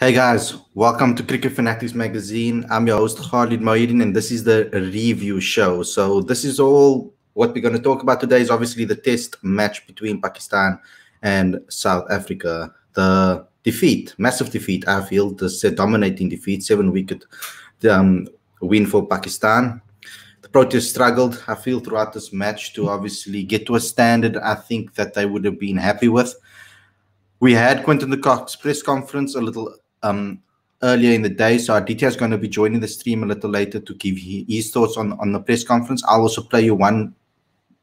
Hey guys, welcome to Cricket Fanatics Magazine. I'm your host Khalid Mohideen, and this is the review show. So this is all what we're going to talk about today. Is obviously the Test match between Pakistan and South Africa. The defeat, massive defeat. I feel the dominating defeat, seven wicket um, win for Pakistan. The Proteas struggled. I feel throughout this match to obviously get to a standard. I think that they would have been happy with. We had Quinton de Kock's press conference a little um, earlier in the day. So Aditya is going to be joining the stream a little later to give his thoughts on, on the press conference. I'll also play you one,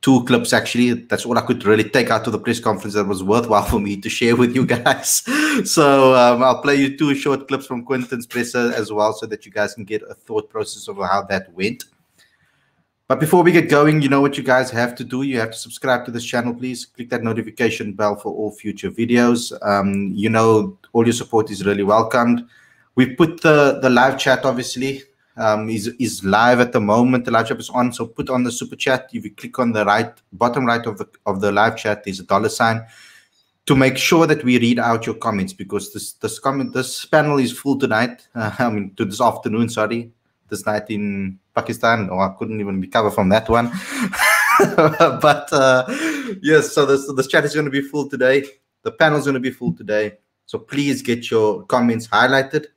two clips actually. That's all I could really take out of the press conference that was worthwhile for me to share with you guys. so um, I'll play you two short clips from Quinton's presser as well so that you guys can get a thought process of how that went. But before we get going, you know what you guys have to do. You have to subscribe to this channel, please. Click that notification bell for all future videos. Um, you know, all your support is really welcomed. We put the, the live chat, obviously, um, is, is live at the moment. The live chat is on. So put on the super chat. If you click on the right bottom right of the of the live chat, there's a dollar sign to make sure that we read out your comments because this this comment this panel is full tonight. Uh, I mean, to this afternoon. Sorry, this night in Pakistan. Oh, I couldn't even recover from that one. but uh, yes, so this this chat is going to be full today. The panel is going to be full today. So please get your comments highlighted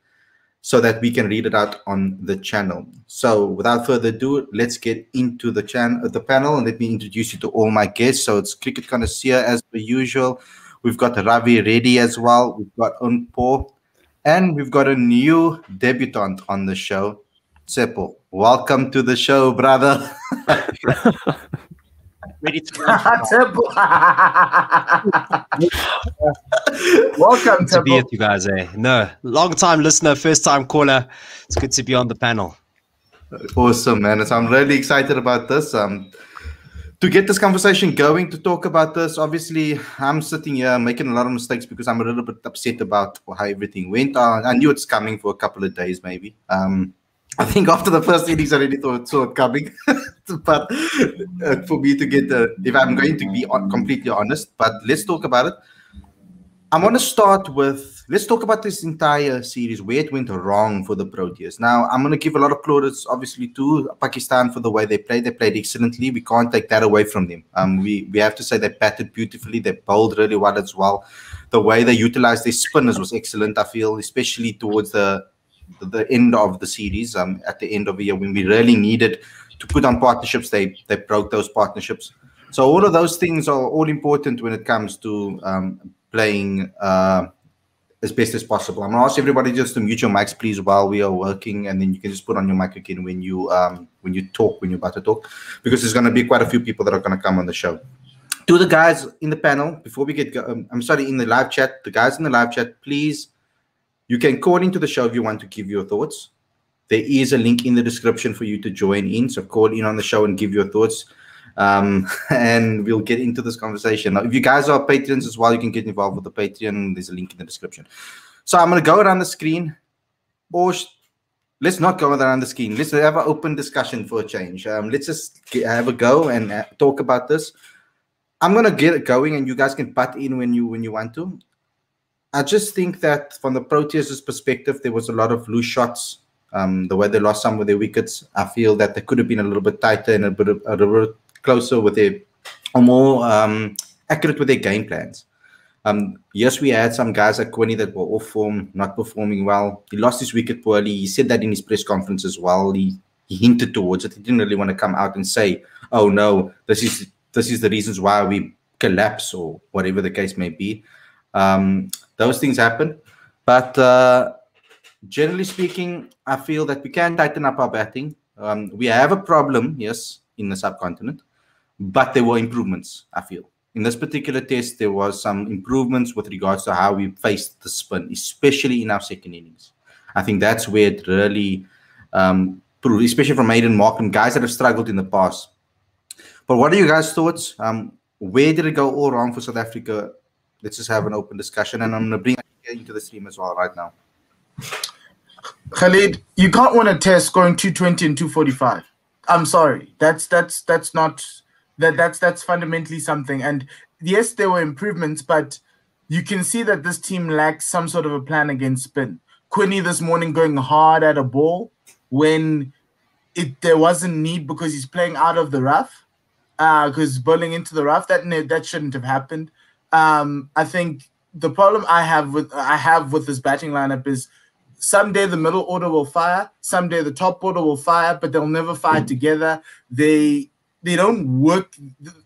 so that we can read it out on the channel. So without further ado, let's get into the channel, the panel, and let me introduce you to all my guests. So it's cricket connoisseur as per usual. We've got Ravi Reddy as well. We've got Mpho, and we've got a new debutant on the show, Tsepo. Welcome to the show, brother. Ready to Welcome to be with you guys. Eh? No, long time listener, first time caller. It's good to be on the panel. Awesome, man. So I'm really excited about this. Um, to get this conversation going, to talk about this, obviously, I'm sitting here making a lot of mistakes because I'm a little bit upset about how everything went. Uh, I knew it's coming for a couple of days, maybe. Um, I think after the first innings, I already thought saw it coming. but uh, for me to get the, if I'm going to be on, completely honest, but let's talk about it. I want to start with let's talk about this entire series where it went wrong for the Proteas. Now, I'm going to give a lot of plaudits, obviously, to Pakistan for the way they played. They played excellently. We can't take that away from them. Um, we we have to say they batted beautifully. They bowled really well as well. The way they utilized their spinners was excellent. I feel, especially towards the the end of the series, um, at the end of the year when we really needed to put on partnerships, they they broke those partnerships. So all of those things are all important when it comes to um, playing uh, as best as possible. I'm gonna ask everybody just to mute your mics, please, while we are working, and then you can just put on your mic again when you um, when you talk, when you're about to talk, because there's gonna be quite a few people that are gonna come on the show. To the guys in the panel, before we get, um, I'm sorry, in the live chat, the guys in the live chat, please you can call into the show if you want to give your thoughts. There is a link in the description for you to join in. So call in on the show and give your thoughts. Um, and we'll get into this conversation. Now, if you guys are patrons as well, you can get involved with the Patreon. There's a link in the description. So I'm going to go around the screen, or let's not go around the screen. Let's have an open discussion for a change. Um, let's just get, have a go and uh, talk about this. I'm going to get it going, and you guys can butt in when you when you want to. I just think that from the Proteas' perspective, there was a lot of loose shots. Um, the way they lost some of their wickets, I feel that they could have been a little bit tighter and a bit, a little bit closer with their, or more um, accurate with their game plans. Um, yes, we had some guys like Quinny that were off form, not performing well. He lost his wicket poorly. He said that in his press conference as well. He he hinted towards it. He didn't really want to come out and say, "Oh no, this is this is the reasons why we collapse or whatever the case may be." Um, those things happen. But uh, generally speaking, I feel that we can tighten up our batting. Um, we have a problem, yes, in the subcontinent, but there were improvements, I feel. In this particular test, there was some improvements with regards to how we faced the spin, especially in our second innings. I think that's where it really um, proved, especially from Aiden Markram, guys that have struggled in the past. But what are you guys' thoughts? Um, where did it go all wrong for South Africa let's just have an open discussion. And I'm going to bring into the stream as well right now. Khalid, you can't win a test going 220 and 245. I'm sorry. That's that's that's not that that's that's fundamentally something. And yes, there were improvements, but you can see that this team lacks some sort of a plan against spin. Quinny this morning going hard at a ball when it there wasn't need because he's playing out of the rough, because uh, bowling into the rough that that shouldn't have happened. Um, I think the problem I have with I have with this batting lineup is someday the middle order will fire, someday the top order will fire, but they'll never fire together. They they don't work.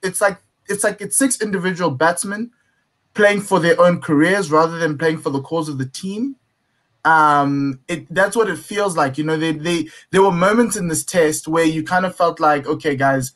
It's like it's like it's six individual batsmen playing for their own careers rather than playing for the cause of the team. Um, it that's what it feels like. You know, they they there were moments in this test where you kind of felt like, okay, guys,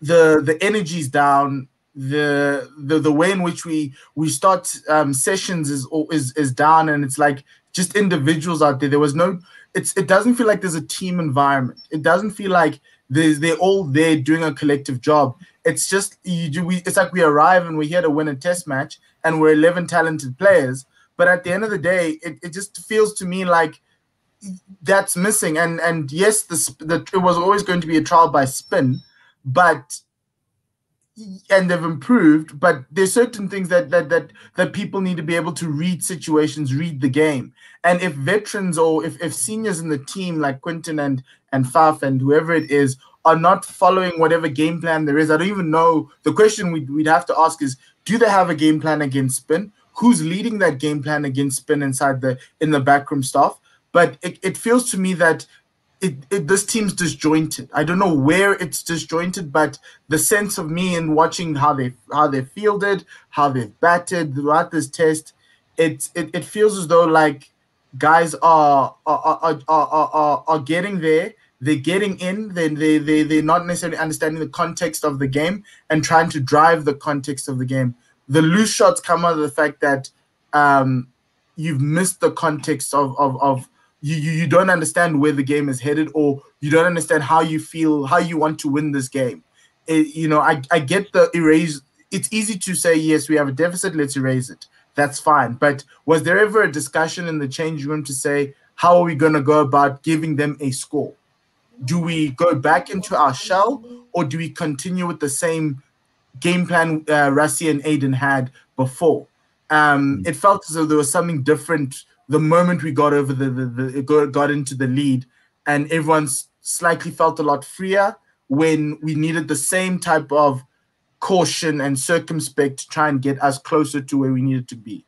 the the energy's down. The, the the way in which we we start um, sessions is is is down, and it's like just individuals out there. There was no. It's it doesn't feel like there's a team environment. It doesn't feel like there's they're all there doing a collective job. It's just you do we. It's like we arrive and we're here to win a test match, and we're eleven talented players but at the end of the day, it, it just feels to me like that's missing. And and yes, the, the it was always going to be a trial by spin, but and they've improved. But there's certain things that that that that people need to be able to read situations, read the game. And if veterans or if, if seniors in the team like Quinton and and Faf and whoever it is are not following whatever game plan there is, I don't even know. The question we'd, we'd have to ask is, do they have a game plan against spin? who's leading that game plan against spin inside the in the backroom staff. But it, it feels to me that it, it, this team's disjointed. I don't know where it's disjointed, but the sense of me in watching how they how they fielded, how they've batted throughout this test, it it, it feels as though like guys are are, are, are, are, are getting there. They're getting in, then they, they, they're not necessarily understanding the context of the game and trying to drive the context of the game the loose shots come out of the fact that um, you've missed the context of of, of you, you you don't understand where the game is headed or you don't understand how you feel how you want to win this game it, you know I, I get the erase it's easy to say yes we have a deficit let's erase it that's fine but was there ever a discussion in the change room to say how are we going to go about giving them a score do we go back into our shell or do we continue with the same game plan uh, Rassie and Aiden had before. Um. It felt as though there was something different the moment we got over the, the, the got into the lead, and everyone's slightly felt a lot freer when we needed the same type of caution and circumspect to try and get us closer to where we needed to be.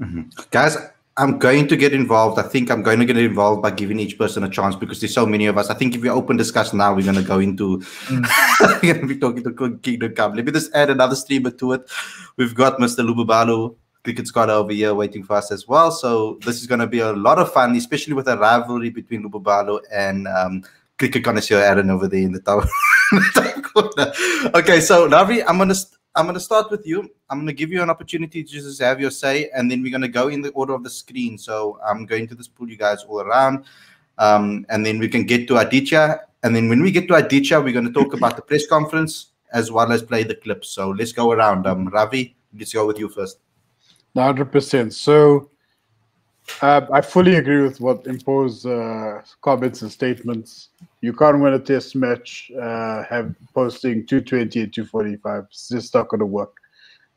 Mm-hmm. Guys, I'm going to get involved. I think I'm going to get involved by giving each person a chance because there's so many of us. I think if we open discussion now, we're going to go into mm. we're going to be talking to Kingdom Come. Let me just add another streamer to it. We've got Mr. Lubabalo, Cricket Squad over here waiting for us as well. So this is going to be a lot of fun, especially with a rivalry between Lubabalo and um, Cricket Connoisseur Aaron over there in the tower. okay, so Ravi, I'm going to I'm going to start with you. I'm going to give you an opportunity to just have your say, and then we're going to go in the order of the screen. So I'm going to just pull you guys all around, um, and then we can get to Aditya. And then when we get to Aditya, we're going to talk about the press conference as well as play the clips. So let's go around. Um, Ravi, let's go with you first. 100%. So uh, I fully agree with what Mpho's uh, comments and statements. You can't win a test match uh, have posting 220 and 245. It's just not going to work.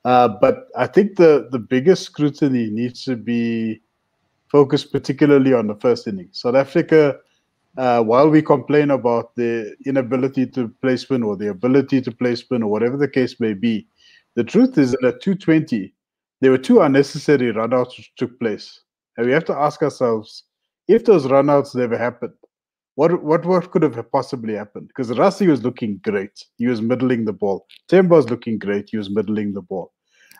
Uh, but I think the, the biggest scrutiny needs to be focused particularly on the first inning. South Africa, uh, while we complain about the inability to play spin or the ability to play spin or whatever the case may be, the truth is that at 220, there were two unnecessary runouts which took place and we have to ask ourselves if those runouts never happened, what what what could have possibly happened? Because Rassie was looking great. He was middling the ball. Temba was looking great. He was middling the ball.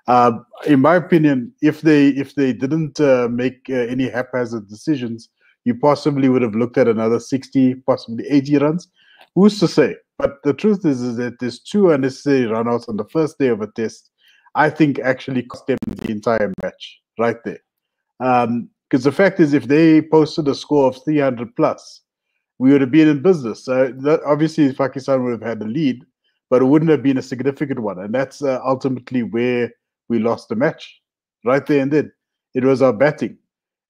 Uh, in my opinion, if they if they didn't uh, make uh, any haphazard decisions, you possibly would have looked at another 60, possibly 80 runs. Who's to say? But the truth is, is that there's two unnecessary runouts on the first day of a test. I think actually cost them the entire match right there. Because um, the fact is, if they posted a score of 300 plus, we would have been in business. So that, obviously, Pakistan would have had a lead, but it wouldn't have been a significant one. And that's uh, ultimately where we lost the match, right there and then. It was our batting.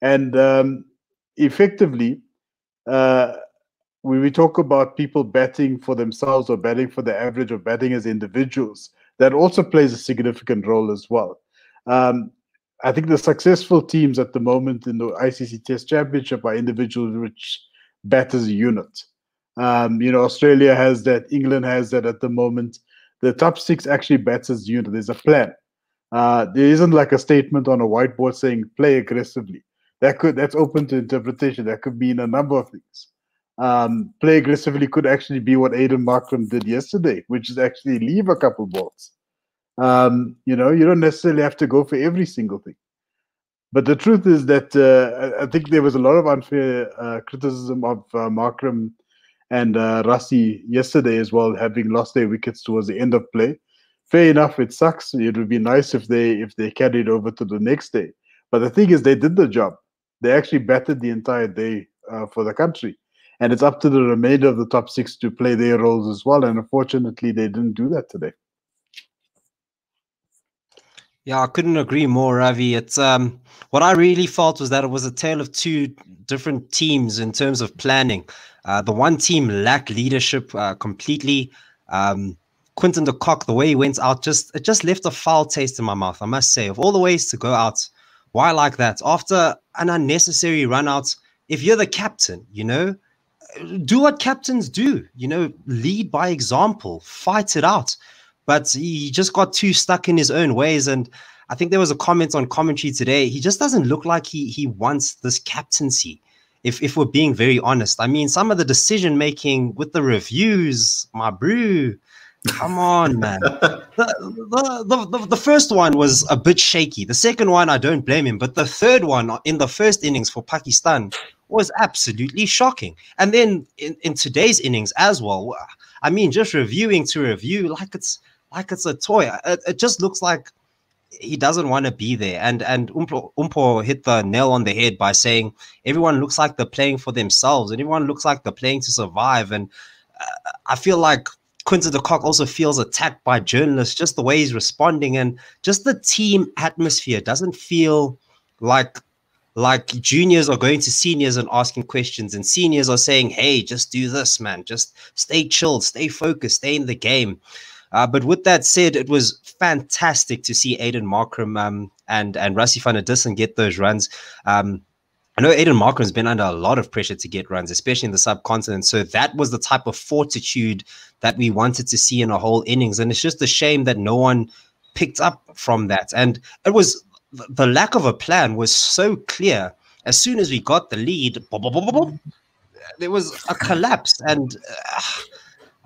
And um, effectively, uh, when we talk about people batting for themselves or batting for the average or batting as individuals, that also plays a significant role as well. Um, I think the successful teams at the moment in the ICC Test Championship are individuals which bat as a unit. Um, you know, Australia has that, England has that at the moment. The top six actually bats as a unit. There's a plan. Uh, there isn't like a statement on a whiteboard saying play aggressively. That could that's open to interpretation. That could mean a number of things. Um, play aggressively could actually be what Aiden Markram did yesterday, which is actually leave a couple balls. Um, you know, you don't necessarily have to go for every single thing. But the truth is that uh, I think there was a lot of unfair uh, criticism of uh, Markram and uh, yesterday as well, having lost their wickets towards the end of play. Fair enough, it sucks. It would be nice if they if they carried over to the next day. But the thing is, they did the job. They actually batted the entire day uh, for the country, and it's up to the remainder of the top six to play their roles as well. And unfortunately, they didn't do that today. Yeah, I couldn't agree more, Ravi. It's um, what I really felt was that it was a tale of two different teams in terms of planning. Uh, the one team lacked leadership uh, completely. Um, Quinton de Kock, the way he went out, just it just left a foul taste in my mouth. I must say, of all the ways to go out, why like that? After an unnecessary run out, if you're the captain, you know, do what captains do. You know, lead by example, fight it out but he just got too stuck in his own ways. And I think there was a comment on commentary today. He just doesn't look like he he wants this captaincy. If if we're being very honest, I mean, some of the decision making with the reviews, my brew. Come on, man. The, the, the, the, first one was a bit shaky. The second one, I don't blame him. But the third one in the first innings for Pakistan was absolutely shocking. And then in, in today's innings as well, I mean, just reviewing to review, like it's like it's a toy. It, it just looks like he doesn't want to be there. And and Mpho, Mpho hit the nail on the head by saying everyone looks like they're playing for themselves, and everyone looks like they're playing to survive. And uh, I feel like Quinton de Kock also feels attacked by journalists, just the way he's responding, and just the team atmosphere doesn't feel like like juniors are going to seniors and asking questions and seniors are saying hey just do this man just stay chilled stay focused stay in the game uh, but with that said, it was fantastic to see Aiden Markram um, and and Rassie van der get those runs. Um, I know Aiden Markram's been under a lot of pressure to get runs, especially in the subcontinent. So that was the type of fortitude that we wanted to see in a whole innings, and it's just a shame that no one picked up from that. And it was the lack of a plan was so clear. As soon as we got the lead, there was a collapse, and. Uh,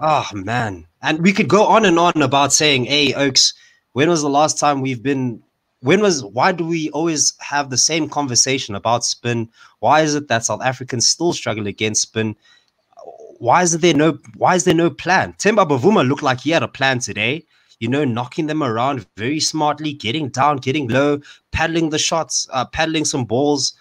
Oh man, and we could go on and on about saying, "Hey, Oaks, when was the last time we've been? When was? Why do we always have the same conversation about spin? Why is it that South Africans still struggle against spin? Why is there no? Why is there no plan? Temba Bavuma looked like he had a plan today. You know, knocking them around very smartly, getting down, getting low, paddling the shots, uh, paddling some balls.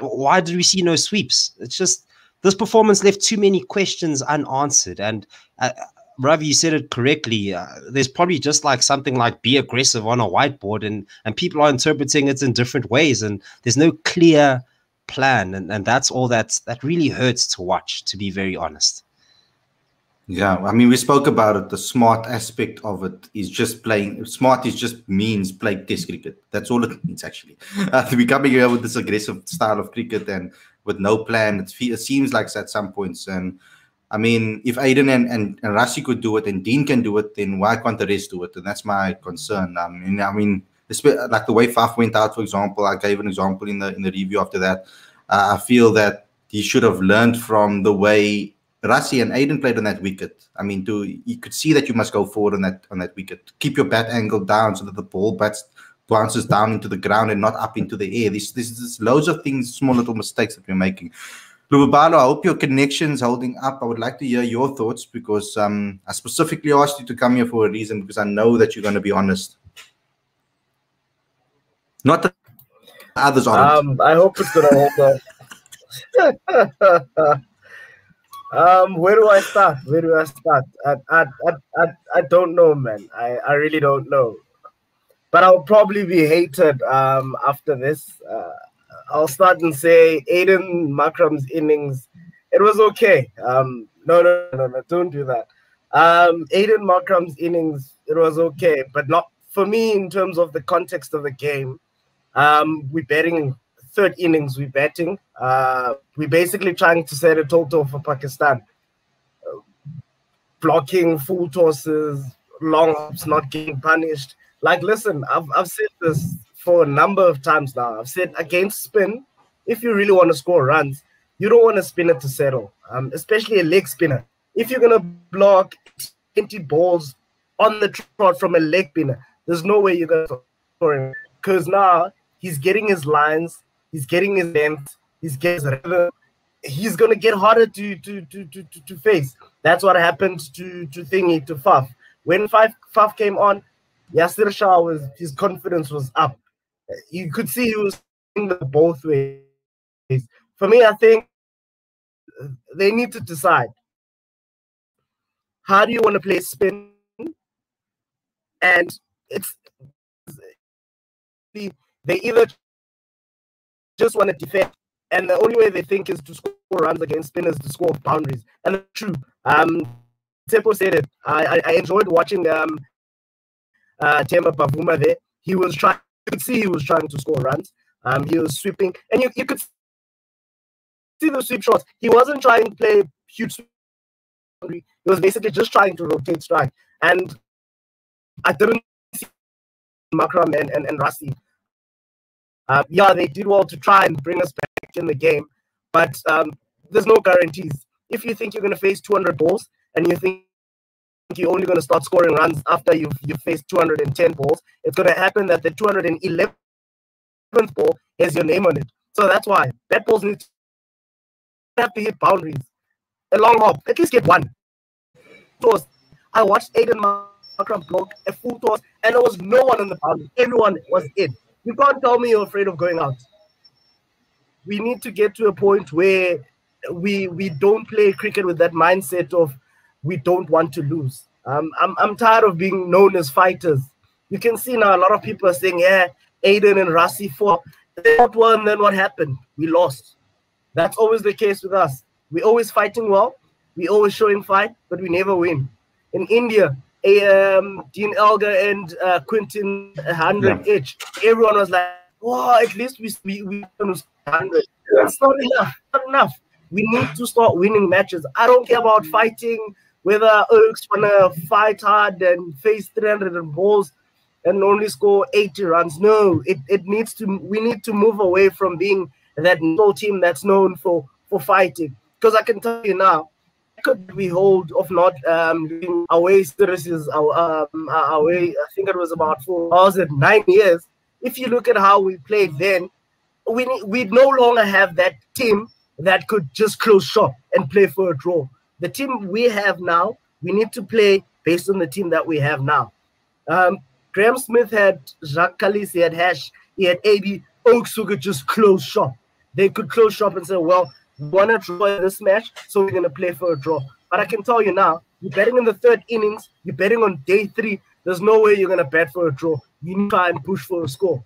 Why did we see no sweeps? It's just this performance left too many questions unanswered. And uh, Ravi, you said it correctly. Uh, there's probably just like something like be aggressive on a whiteboard, and and people are interpreting it in different ways, and there's no clear plan, and, and that's all that that really hurts to watch. To be very honest. Yeah, I mean, we spoke about it. The smart aspect of it is just playing. Smart is just means play test cricket. That's all it means, actually. Uh, be coming here with this aggressive style of cricket and with no plan. It, it seems like at some points. And I mean, if Aiden and, and, and could do it and Dean can do it, then why can't the rest do it? And that's my concern. I mean, I mean, like the way Faf went out, for example, I gave an example in the in the review after that. Uh, I feel that he should have learned from the way Rassie and Aiden played on that wicket. I mean, do you could see that you must go forward on that on that wicket. Keep your bat angle down so that the ball bats bounces down into the ground and not up into the air. This this is loads of things, small little mistakes that we're making. Lubabalo, I hope your connection's holding up. I would like to hear your thoughts because um, I specifically asked you to come here for a reason because I know that you're going to be honest. Not that others aren't. Um, I hope it's going to hold up. um, where do I start? Where do I start? I, I, I, I, don't know, man. I, I really don't know but I'll probably be hated um, after this. Uh, I'll start and say Aiden Markram's innings, it was okay. Um, no, no, no, no, don't do that. Um, Aiden Markram's innings, it was okay, but not for me in terms of the context of the game. Um, we're betting third innings. We're betting. Uh, we're basically trying to set a total for Pakistan. Uh, blocking full tosses, long hops, not getting punished. Like, listen, I've I've said this for a number of times now. I've said against spin, if you really want to score runs, you don't want a spinner to settle, um, especially a leg spinner. If you're gonna block 20 balls on the trot from a leg spinner, there's no way you're gonna score him because now he's getting his lines, he's getting his length, he's getting his rhythm. He's gonna get harder to to to to, to, to face. That's what happened to to Thingy to Faf. When Faf Faf came on, Yasir Shah was his confidence was up. You could see he was in the both ways. For me, I think uh, they need to decide how do you want to play spin, and it's they either just want to defend, and the only way they think is to score runs against spinners to score boundaries. And that's true. Um, Tempo said it. I, I enjoyed watching um, uh, Bavuma there. He was trying. You could see he was trying to score runs. Um, he was sweeping, and you, you could see the sweep shots. He wasn't trying to play huge. He was basically just trying to rotate strike, and I didn't see Markram and and, and Rassie uh, yeah, they did well to try and bring us back in the game, but um, there's no guarantees. If you think you're going to face 200 balls and you think you're only going to start scoring runs after you've, you've faced 210 balls, it's going to happen that the 211th ball has your name on it. So that's why that balls need to have to hit boundaries. A long hop, at least get one. Toss. I watched Aiden Markram block a full toss, and there was no one in the boundary. Everyone was in. You can't tell me you're afraid of going out. We need to get to a point where we we don't play cricket with that mindset of we don't want to lose. Um, I'm I'm tired of being known as fighters. You can see now a lot of people are saying, yeah, Aiden and Rassie fought. They fought well, and then what happened? We lost. That's always the case with us. We're always fighting well. We're always showing fight, but we never win. In India, um, Dean Elgar and uh, Quinton 100 yeah. each. Everyone was like, "Oh, at least we we, we 100." That's not enough. Not enough. We need to start winning matches. I don't care about fighting. Whether Oaks wanna fight hard and face 300 balls and only score 80 runs. No, it, it needs to. We need to move away from being that no team that's known for for fighting. Because I can tell you now, could we hold of not um, doing away series um, away? I think it was about four hours at nine years. If you look at how we played then, we we no longer have that team that could just close shop and play for a draw. The team we have now, we need to play based on the team that we have now. Um, Graeme Smith had Jacques Kallis, he had Hash, he had AB Oaks who could just close shop. They could close shop and say, well, want to draw in this match, so we're going to play for a draw. But I can tell you now, you're betting in the third innings, you're betting on day three, there's no way you're going to bet for a draw. You need to try and push for a score.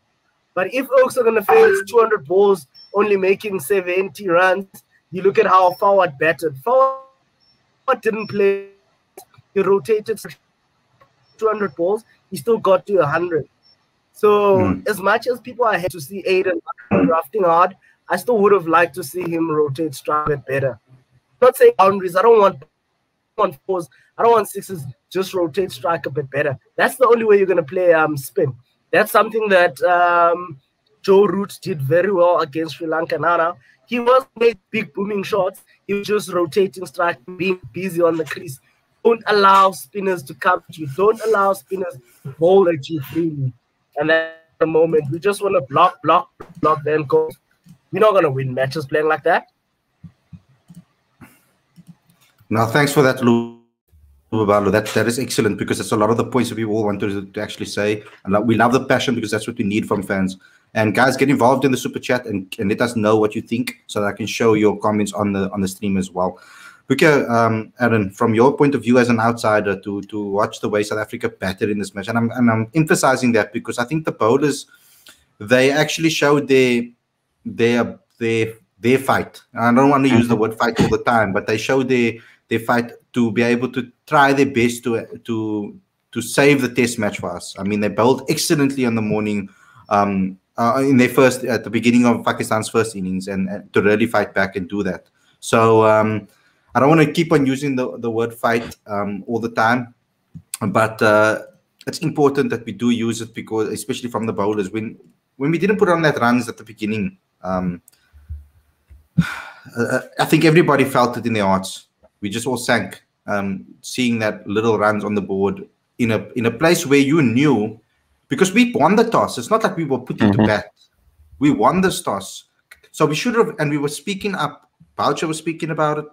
But if Oaks are going to face 200 balls, only making 70 runs, you look at how Fawad batted. Fawad didn't play, he rotated 200 balls, he still got to 100. So, mm. as much as people are happy to see Aiden drafting hard, I still would have liked to see him rotate strike a bit better. Not saying boundaries. I don't want want fours. I don't want sixes. Just rotate strike a bit better. That's the only way you're gonna play um spin. That's something that um Joe Root did very well against Sri Lanka. Nana. He was made big booming shots. He was just rotating strike, being busy on the crease. Don't allow spinners to come to you. Don't allow spinners to bowl at you freely. And at the moment, we just want to block, block, block, then go we're not going to win matches playing like that. Now, thanks for that, Lou. That that is excellent because it's a lot of the points that we all wanted to, to actually say. And we love the passion because that's what we need from fans. And guys, get involved in the super chat and, and let us know what you think so that I can show your comments on the on the stream as well. Okay, um, Aaron, from your point of view as an outsider, to to watch the way South Africa battered in this match, and I'm and I'm emphasizing that because I think the bowlers they actually showed their their their their fight. I don't want to use the mm-hmm. word fight all the time, but they show their their fight to be able to try their best to to to save the test match for us. I mean, they bowled excellently in the morning. Um, uh, in their first at the beginning of Pakistan's first innings and, and to really fight back and do that. So um, I don't want to keep on using the, the word fight um, all the time, but uh, it's important that we do use it because, especially from the bowlers, when when we didn't put on that runs at the beginning, um, uh, I think everybody felt it in their hearts. We just all sank, um, seeing that little runs on the board in a in a place where you knew because we won the toss. It's not like we were putting mm-hmm. bat. We won the toss, so we should have. And we were speaking up. Boucher was speaking about it.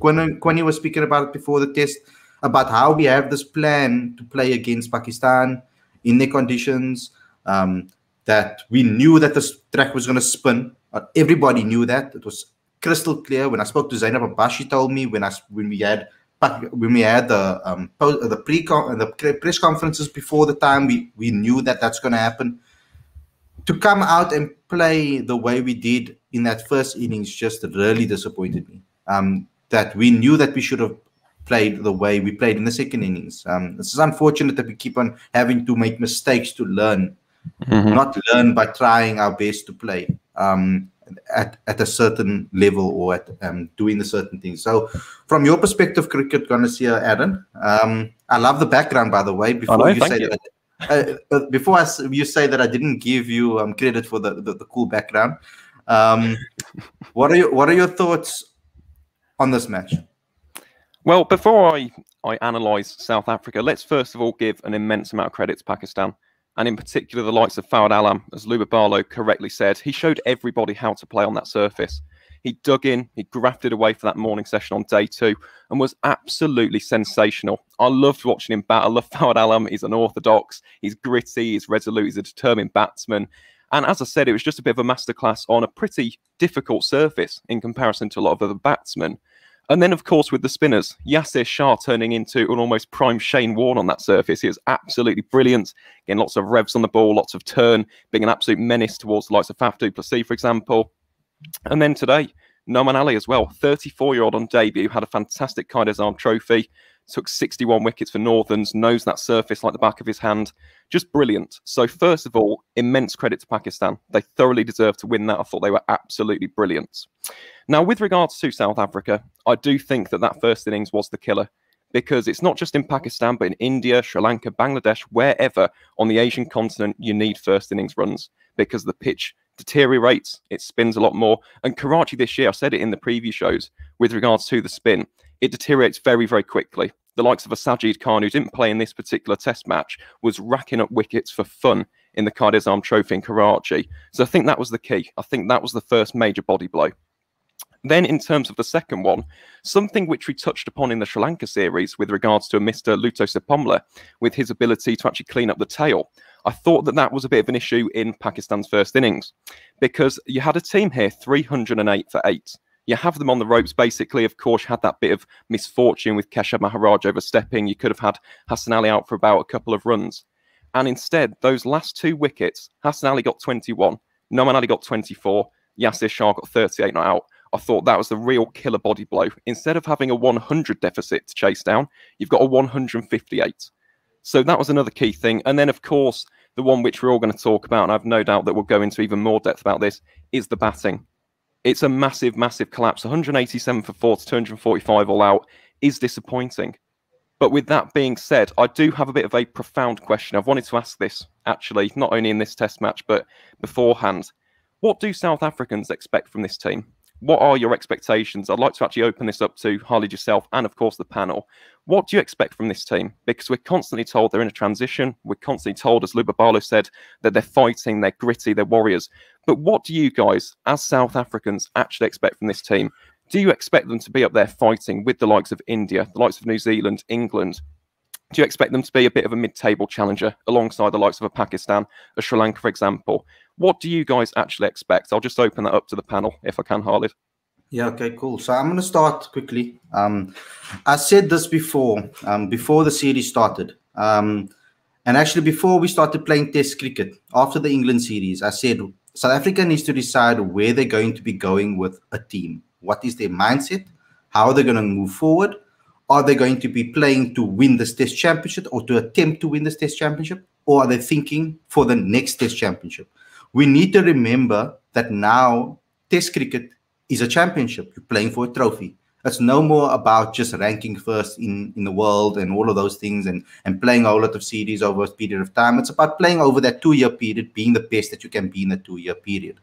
Quinny was speaking about it before the test about how we have this plan to play against Pakistan in their conditions. Um, that we knew that this track was going to spin. Everybody knew that. It was crystal clear. When I spoke to Zainab Abbas, she told me when I when we had when we had the um, the pre the press conferences before the time, we we knew that that's going to happen. To come out and play the way we did in that first innings just really disappointed me. Um, that we knew that we should have played the way we played in the second innings. Um, this is unfortunate that we keep on having to make mistakes to learn, mm-hmm. not learn by trying our best to play um, at, at a certain level or at um, doing the certain things. So, from your perspective, cricket connoisseur, Aaron, um, I love the background, by the way. Before oh, you say you. that. Uh, uh, before I, you say that I didn't give you um, credit for the, the, the cool background, um, what are your what are your thoughts on this match? Well, before I, I analyse South Africa, let's first of all give an immense amount of credit to Pakistan, and in particular the likes of Fawad Alam, as Lubabalo correctly said. He showed everybody how to play on that surface. He dug in, he grafted away for that morning session on day two, and was absolutely sensational. I loved watching him bat. I love Fawad Alam. He's unorthodox, he's gritty, he's resolute, he's a determined batsman. And as I said, it was just a bit of a masterclass on a pretty difficult surface in comparison to a lot of other batsmen. And then, of course, with the spinners, Yasir Shah turning into an almost prime Shane Warne on that surface. He was absolutely brilliant, getting lots of revs on the ball, lots of turn, being an absolute menace towards the likes of Faf du for example. And then today, Nouman Ali as well, 34 year old on debut, had a fantastic Azam trophy, took 61 wickets for Northerns, knows that surface like the back of his hand. Just brilliant. So, first of all, immense credit to Pakistan. They thoroughly deserve to win that. I thought they were absolutely brilliant. Now, with regards to South Africa, I do think that that first innings was the killer because it's not just in Pakistan, but in India, Sri Lanka, Bangladesh, wherever on the Asian continent you need first innings runs because the pitch deteriorates, it spins a lot more. And Karachi this year, I said it in the preview shows with regards to the spin, it deteriorates very, very quickly. The likes of a Sajid Khan, who didn't play in this particular test match, was racking up wickets for fun in the Quaid Azam Trophy in Karachi. So I think that was the key. I think that was the first major body blow. Then, in terms of the second one, something which we touched upon in the Sri Lanka series with regards to a Mr. Lutho with his ability to actually clean up the tail, I thought that that was a bit of an issue in Pakistan's first innings because you had a team here 308 for eight. You have them on the ropes, basically. Of course, you had that bit of misfortune with Keshav Maharaj overstepping. You could have had Hassan Ali out for about a couple of runs. And instead, those last two wickets, Hassan Ali got 21, Nouman Ali got 24, Yasir Shah got 38 not out. I thought that was the real killer body blow. Instead of having a 100 deficit to chase down, you've got a 158. So that was another key thing. And then, of course, the one which we're all going to talk about, and I've no doubt that we'll go into even more depth about this, is the batting. It's a massive, massive collapse. 187 for four to 245 all out is disappointing. But with that being said, I do have a bit of a profound question. I've wanted to ask this actually, not only in this test match, but beforehand. What do South Africans expect from this team? What are your expectations? I'd like to actually open this up to Harley yourself and, of course, the panel. What do you expect from this team? Because we're constantly told they're in a transition. We're constantly told, as Lubabalo said, that they're fighting, they're gritty, they're warriors. But what do you guys, as South Africans, actually expect from this team? Do you expect them to be up there fighting with the likes of India, the likes of New Zealand, England? Do you expect them to be a bit of a mid table challenger alongside the likes of a Pakistan, a Sri Lanka, for example? What do you guys actually expect? I'll just open that up to the panel if I can, Khalid. Yeah, okay, cool. So I'm going to start quickly. Um, I said this before, um, before the series started. Um, and actually, before we started playing Test cricket, after the England series, I said South Africa needs to decide where they're going to be going with a team. What is their mindset? How are they going to move forward? Are they going to be playing to win this Test championship or to attempt to win this Test championship? Or are they thinking for the next Test championship? we need to remember that now Test cricket is a championship. You're playing for a trophy. It's no more about just ranking first in, in the world and all of those things and, and playing a whole lot of series over a period of time. It's about playing over that two year period, being the best that you can be in the two year period.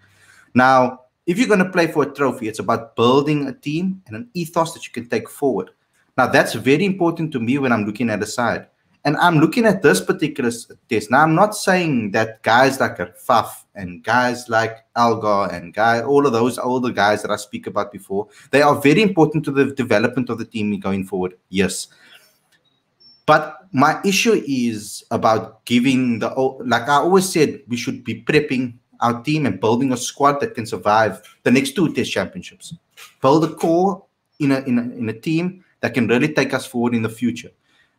Now, if you're going to play for a trophy, it's about building a team and an ethos that you can take forward. Now, that's very important to me when I'm looking at a side. And I'm looking at this particular test. Now, I'm not saying that guys like Faf and guys like Elgar and guy, all of those older guys that I speak about before, they are very important to the development of the team going forward. Yes. But my issue is about giving the, like I always said, we should be prepping our team and building a squad that can survive the next two test championships. Build a core in a, in a, in a team that can really take us forward in the future.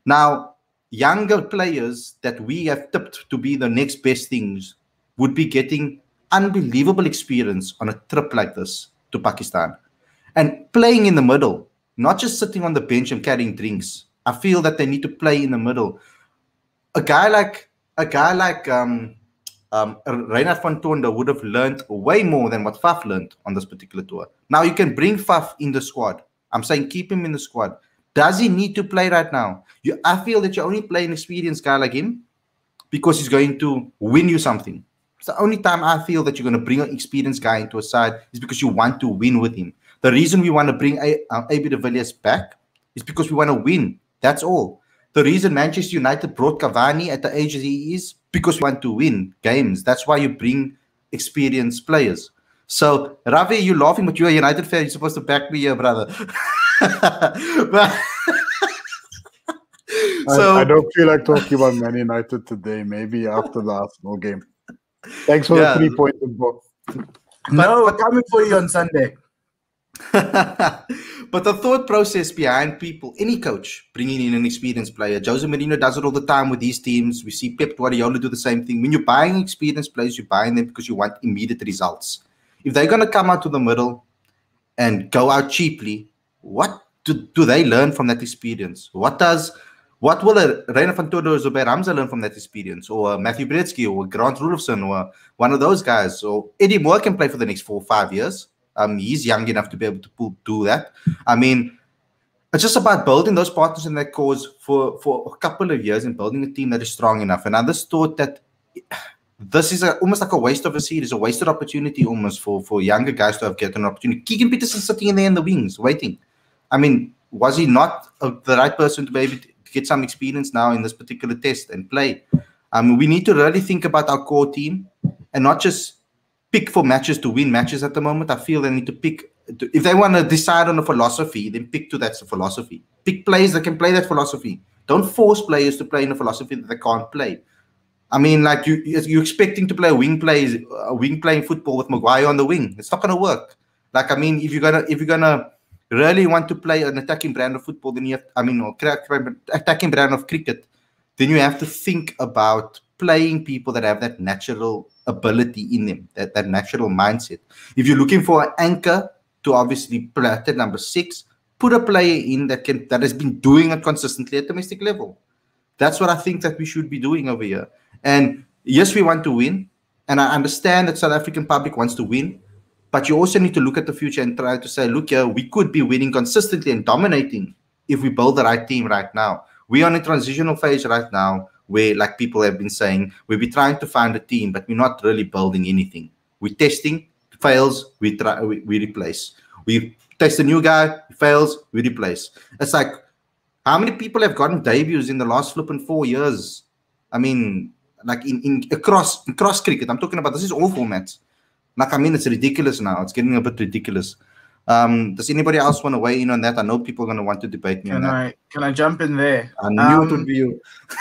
Now, younger players that we have tipped to be the next best things would be getting unbelievable experience on a trip like this to Pakistan and playing in the middle, not just sitting on the bench and carrying drinks. I feel that they need to play in the middle. A guy like a guy like um, um, Rynhardt van Tonder would have learned way more than what Faf learned on this particular tour. Now you can bring Faf in the squad. I'm saying keep him in the squad. Does he need to play right now? You, I feel that you only play an experienced guy like him because he's going to win you something. It's the only time I feel that you're going to bring an experienced guy into a side is because you want to win with him. The reason we want to bring a, uh, AB de Villiers back is because we want to win. That's all. The reason Manchester United brought Cavani at the age he is because we want to win games. That's why you bring experienced players. So, Ravi, you're laughing, but you're a United fan. You're supposed to back me here, brother. but, so I, I, don't feel like talking about Man United today. Maybe after the Arsenal game. Thanks for yeah. the three point book. No, we're coming for you on Sunday. but the thought process behind people, any coach bringing in an experienced player, Jose Mourinho does it all the time with these teams. We see Pep Guardiola do the same thing. When you're buying experienced players, you're buying them because you want immediate results. If they're going to come out to the middle and go out cheaply, what do, do they learn from that experience? What does what will a Rynhardt van Tonder or Zubair Hamza learn from that experience? Or Matthew Breetzke or Grant Roelofsen or one of those guys? Or Eddie Moore can play for the next four or five years. Um, he's young enough to be able to pull, do that. I mean, it's just about building those partners in that cause for, for a couple of years and building a team that is strong enough. And I just thought that this is a, almost like a waste of a series, a wasted opportunity almost for, for younger guys to have get an opportunity. Keegan Petersen sitting in there in the wings, waiting. I mean, was he not a, the right person to be able to get some experience now in this particular test and play? Um, we need to really think about our core team and not just pick for matches to win matches at the moment. I feel they need to pick if they want to decide on a philosophy, then pick to that philosophy. Pick players that can play that philosophy. Don't force players to play in a philosophy that they can't play. I mean, like you, you're expecting to play a wing play, a wing playing football with Maguire on the wing. It's not going to work. Like, I mean, if you're gonna, if you're gonna really want to play an attacking brand of football, then you have, I mean, attacking brand of cricket, then you have to think about playing people that have that natural ability in them, that, that natural mindset. If you're looking for an anchor to obviously play at number six, put a player in that can that has been doing it consistently at domestic level. That's what I think that we should be doing over here. And yes, we want to win. And I understand that South African public wants to win. But you also need to look at the future and try to say, look, here, we could be winning consistently and dominating if we build the right team right now. We're on a transitional phase right now where, like people have been saying, we'll be trying to find a team, but we're not really building anything. We're testing, fails, we try, we, we replace. We test a new guy, fails, we replace. It's like, how many people have gotten debuts in the last flipping four years? I mean, like in, in across across cricket. I'm talking about this is all formats. Like, I mean, it's ridiculous now. It's getting a bit ridiculous. Um, does anybody else want to weigh in on that? I know people are going to want to debate me can on that. I, can I jump in there? I knew um, it would be you.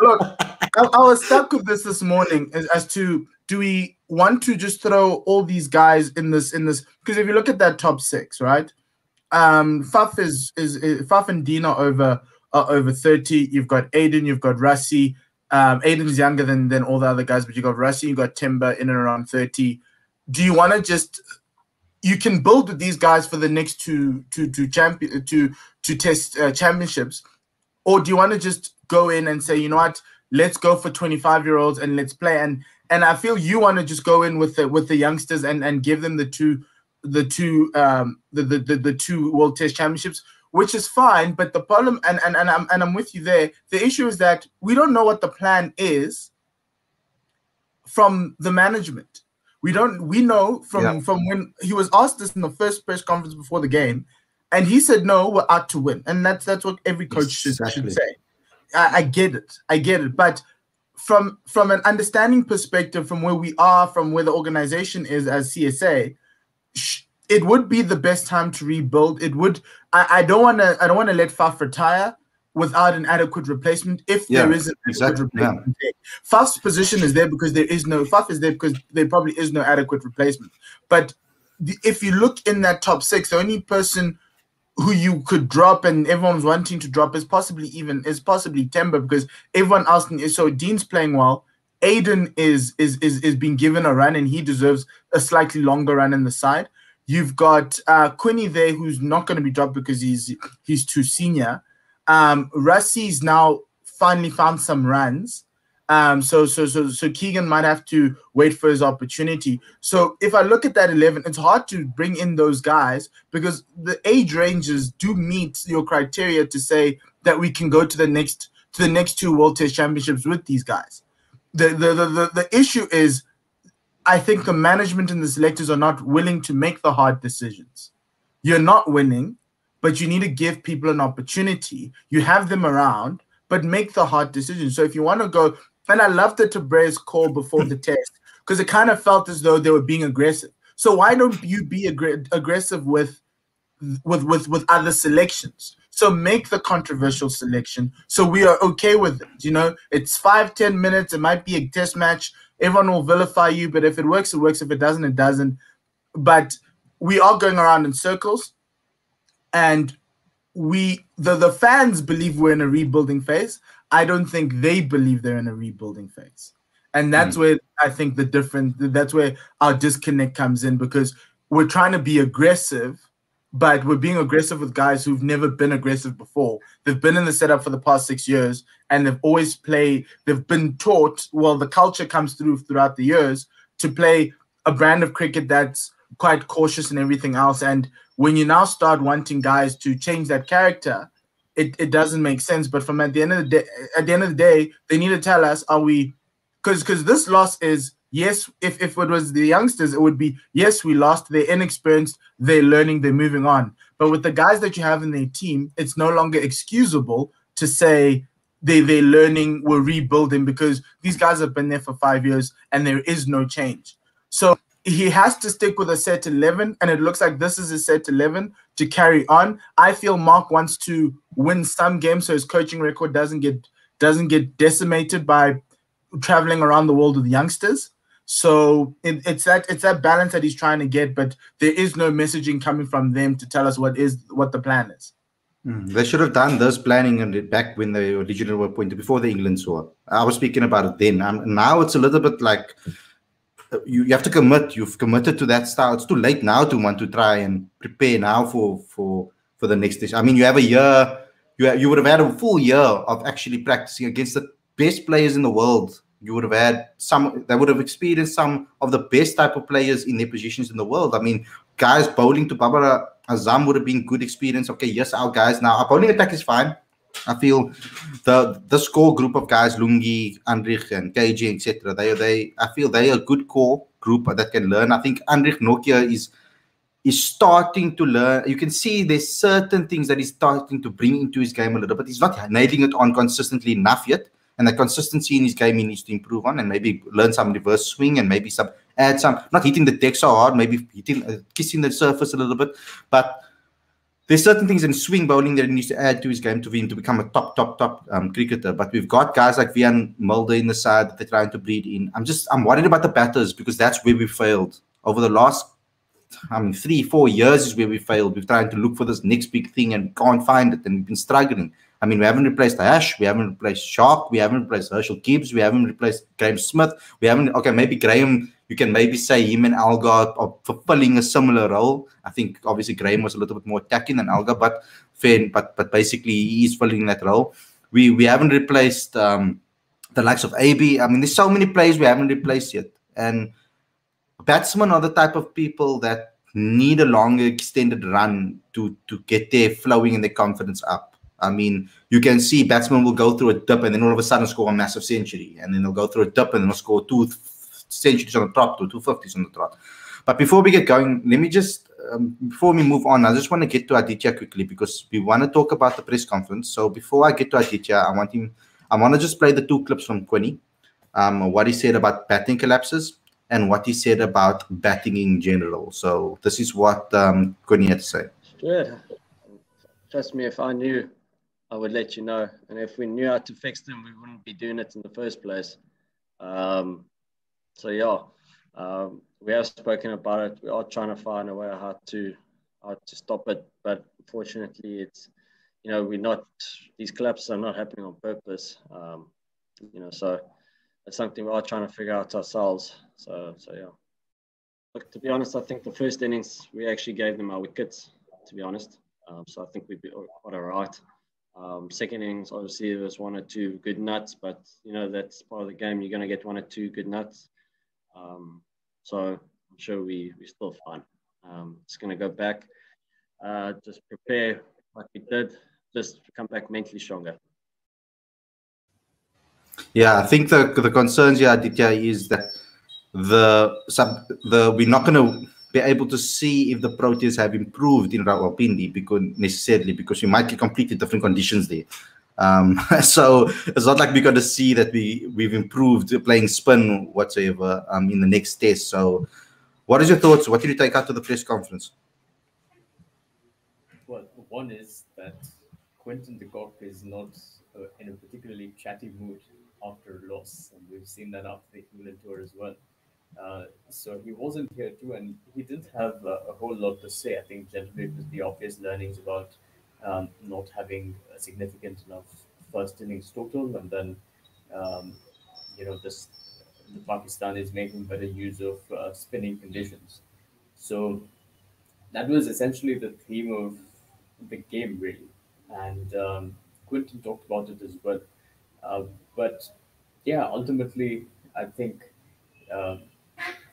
look, I, I, was stuck with this this morning as, as to do we want to just throw all these guys in this in this because if you look at that top six, right? Um, Faf is is, is Faf and Dina over are over thirty. You've got Aiden, you've got Rassie, um, Aiden's younger than than all the other guys, but you got Rassie, you got Temba in and around 30. Do you want to just you can build with these guys for the next two two two champion to to test uh, championships, or do you want to just go in and say, you know what, let's go for 25 year olds and let's play and and I feel you want to just go in with the with the youngsters and and give them the two the two um the the the, the two World Test Championships, which is fine. But the problem, and and and I'm and I'm with you there. The issue is that we don't know what the plan is from the management. We don't. We know from Yeah. from when he was asked this in the first press conference before the game, and he said, "No, we're out to win," and that's that's what every coach should, should say. I, I get it. I get it. But from from an understanding perspective, from where we are, from where the organization is as CSA, sh- it would be the best time to rebuild. It would. I, I don't want to. I don't want to let Faf retire without an adequate replacement. If there Yeah, is an exactly, adequate replacement, there. Faf's position is there because there is no. Faf is there because there probably is no adequate replacement. But the, if you look in that top six, the only person who you could drop and everyone's wanting to drop is possibly even is possibly Temba because everyone else is so Dean's playing well. Aiden is is is is being given a run and he deserves a slightly longer run in the side. You've got uh Quinny there who's not going to be dropped because he's he's too senior. Um Rassie's now finally found some runs. Um so so so so Keegan might have to wait for his opportunity. So if I look at that 11, it's hard to bring in those guys because the age ranges do meet your criteria to say that we can go to the next to the next two World Test Championships with these guys. The the the, the, the issue is I think the management and the selectors are not willing to make the hard decisions. You're not winning, but you need to give people an opportunity. You have them around, but make the hard decisions. So if you want to go, and I loved the Tabre's call before the test because it kind of felt as though they were being aggressive. So why don't you be aggr- aggressive with with with with other selections? So make the controversial selection so we are okay with it. You know, it's five ten minutes. It might be a test match. Everyone will vilify you, but if it works, it works. If it doesn't, it doesn't. But we are going around in circles, and we the the fans believe we're in a rebuilding phase. I don't think they believe they're in a rebuilding phase, and that's hmm. where I think the difference. That's where our disconnect comes in because we're trying to be aggressive, but we're being aggressive with guys who've never been aggressive before. They've been in the setup for the past six years, and they've always played. They've been taught. Well, the culture comes through throughout the years to play a brand of cricket that's quite cautious and everything else. And when you now start wanting guys to change that character, it, it doesn't make sense. But from at the end of the day, at the end of the day, they need to tell us: Are we? Because because this loss is yes. If if it was the youngsters, it would be yes. We lost. They're inexperienced. They're learning. They're moving on. But with the guys that you have in their team, it's no longer excusable to say they they're learning. We're rebuilding because these guys have been there for five years and there is no change. So he has to stick with a set 11 and it looks like this is a set 11 to carry on i feel mark wants to win some games so his coaching record doesn't get doesn't get decimated by traveling around the world with youngsters so it, it's that it's that balance that he's trying to get but there is no messaging coming from them to tell us what is what the plan is Mm, They should have done this planning and back when they originally were appointed before the England tour. I was speaking about it then. Um, now it's a little bit like uh, you, you have to commit. You've committed to that style. It's too late now to want to try and prepare now for for for the next. I mean, you have a year. You have, you would have had a full year of actually practicing against the best players in the world. You would have had some. They would have experienced some of the best type of players in their positions in the world. I mean, guys bowling to Babar Azam would have been good experience. Okay, yes, our guys now our bowling attack is fine. I feel the the core group of guys, Lungi, Anrich, and KG, etc. They they I feel they are a good core group that can learn. I think Anrich Nortje is is starting to learn. You can see there's certain things that he's starting to bring into his game a little bit. He's not nailing it on consistently enough yet. And the consistency in his game he needs to improve on and maybe learn some reverse swing and maybe some add some not hitting the deck so hard, maybe hitting uh, kissing the surface a little bit. But there's certain things in swing bowling that he needs to add to his game to him to become a top, top, top um, cricketer. But we've got guys like Wiaan Mulder in the side that they're trying to breed in. I'm just I'm worried about the batters because that's where we failed over the last I mean three, four years is where we failed. We've trying to look for this next big thing and can't find it, and we've been struggling. I mean, we haven't replaced Ash, we haven't replaced Shark, we haven't replaced Herschel Gibbs, we haven't replaced Graeme Smith, we haven't okay, maybe Graeme, you can maybe say him and Elgar are fulfilling a similar role. I think obviously Graeme was a little bit more attacking than Elgar, but fair, but but basically he is filling that role. We we haven't replaced um the likes of AB. I mean, there's so many players we haven't replaced yet. And batsmen are the type of people that need a longer extended run to to get their flowing and their confidence up. I mean, you can see batsmen will go through a dip and then all of a sudden score a massive century, and then they'll go through a dip and then they'll score two centuries on the trot, or two fifties on the trot. But before we get going, let me just um, before we move on, I just want to get to Aditya quickly because we want to talk about the press conference. So before I get to Aditya, I want him. I want to just play the two clips from Quinny, um, what he said about batting collapses and what he said about batting in general. So this is what um, Quinny had to say. Sure. Trust me, if I knew, I would let you know. And if we knew how to fix them, we wouldn't be doing it in the first place. Um, so yeah, um, we have spoken about it. We are trying to find a way how to how to stop it, but unfortunately, it's you know we're not these collapses are not happening on purpose. Um, you know, so it's something we are trying to figure out ourselves. So so yeah. Look, to be honest, I think the first innings we actually gave them our wickets. To be honest, um, so I think we'd be quite all right. Um, second innings, obviously, there was one or two good nuts, but you know that's part of the game. You're going to get one or two good nuts. Um, so I'm sure we we still fine. Um, just going to go back, uh, just prepare like we did, just come back mentally stronger. Yeah, I think the the concerns here, Aditya, is that the sub the we're not going to be able to see if the Proteas have improved in Rawalpindi because necessarily because we might get completely different conditions there. Um, so it's not like we're going to see that we we've improved playing spin whatsoever um, in the next test. So, what is your thoughts? What did you take out of the press conference? Well, one is that Quinton de Kock is not uh, in a particularly chatty mood after loss, and we've seen that after the England tour as well. Uh, so he wasn't here too, and he didn't have a, a, whole lot to say. I think generally it was the obvious learnings about um, not having a significant enough first innings total, and then um, you know this the Pakistan is making better use of uh, spinning conditions. So that was essentially the theme of the game, really. And um, Quinton talked about it as well. Uh, but yeah, ultimately, I think uh,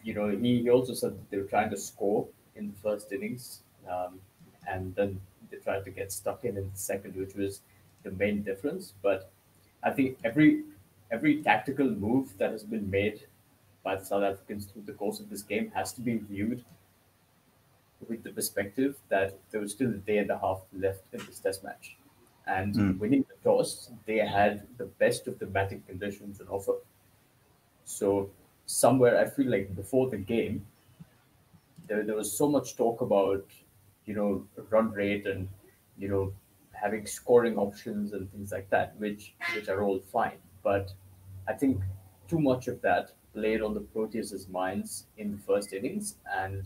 you know he, he also said that they were trying to score in the first innings, um, and then they tried to get stuck in in the second, which was the main difference. But I think every every tactical move that has been made by the South Africans through the course of this game has to be viewed with the perspective that there was still a day and a half left in this test match. And mm. winning the toss, they had the best of the batting conditions on offer. So somewhere I feel like before the game, there, there was so much talk about you know run rate and you know having scoring options and things like that which which are all fine. But i think too much of that played on the proteas' minds in the first innings and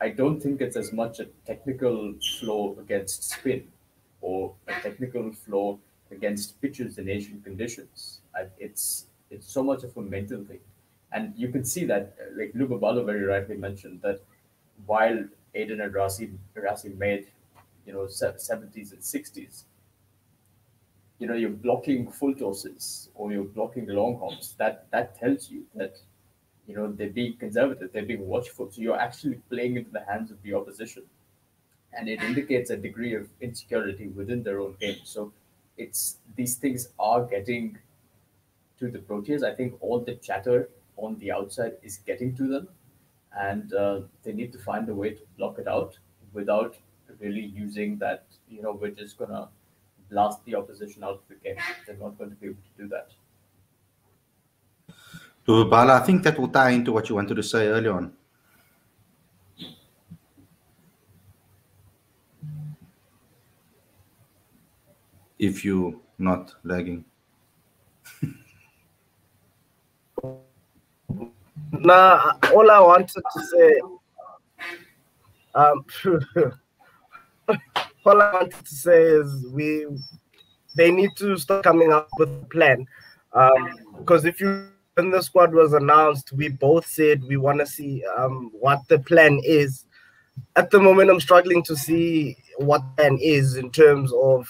i don't think it's as much a technical flaw against spin or a technical flaw against pitches in asian conditions. It's it's so much of a mental thing and you can see that uh, like Lubabalo very rightly mentioned that while Aiden and Rassie, Rassie made, you know, 70s and 60s, you know, you're blocking full tosses or you're blocking long hops. That that tells you that, you know, they're being conservative, they're being watchful. So you're actually playing into the hands of the opposition. And it indicates a degree of insecurity within their own game. So it's these things are getting to the Proteas. I think all the chatter on the outside is getting to them and uh, they need to find a way to block it out without really using that you know we're just gonna blast the opposition out of the game they're not going to be able to do that Bala, I think that will tie into what you wanted to say earlier on. If you not lagging. Nah, all I wanted to say, um, all I wanted to say is we, they need to start coming up with a plan. Um, because if you when the squad was announced, we both said we want to see um what the plan is. At the moment, I'm struggling to see what plan is in terms of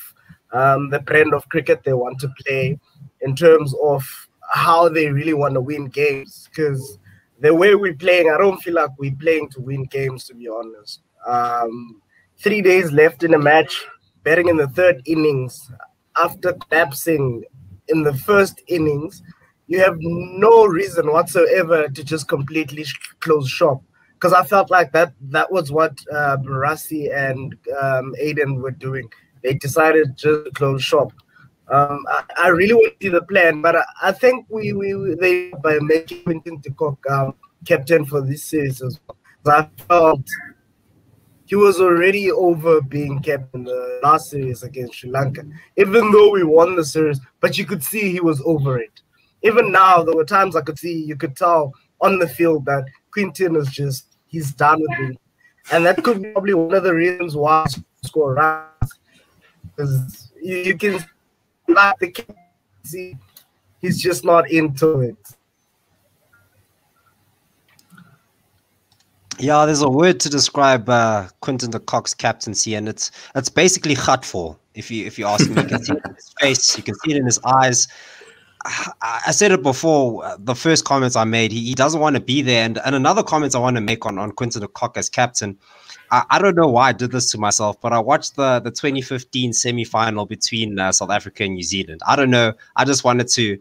um the brand of cricket they want to play, in terms of how they really want to win games. Because the way we're playing, I don't feel like we're playing to win games, to be honest. Um, three days left in a match, betting in the third innings after collapsing in the first innings, you have no reason whatsoever to just completely sh- close shop. Because I felt like that that was what uh, Barassi and um, Aiden were doing. They decided just to close shop. Um, I, I, really want to see the plan, but I, I think we, we, they by making Quinton de Kock um, captain for this series as well. I felt he was already over being captain in the last series against Sri Lanka, even though we won the series. But you could see he was over it. Even now, there were times I could see, you could tell on the field that Quinton is just, he's done with it. And that could be probably one of the reasons why he scored runs. Because you, you can, like the see, he's just not into it. Yeah, there's a word to describe uh, Quinton de Kock's captaincy, and it's it's basically hutful. If you if you ask me, you can see it in his face, you can see it in his eyes. I, I said it before. The first comments I made, he, he doesn't want to be there, and, and another comment I want to make on on Quinton de Kock as captain. I, I don't know why I did this to myself, but I watched the the 2015 semi final between uh, South Africa and New Zealand. I don't know. I just wanted to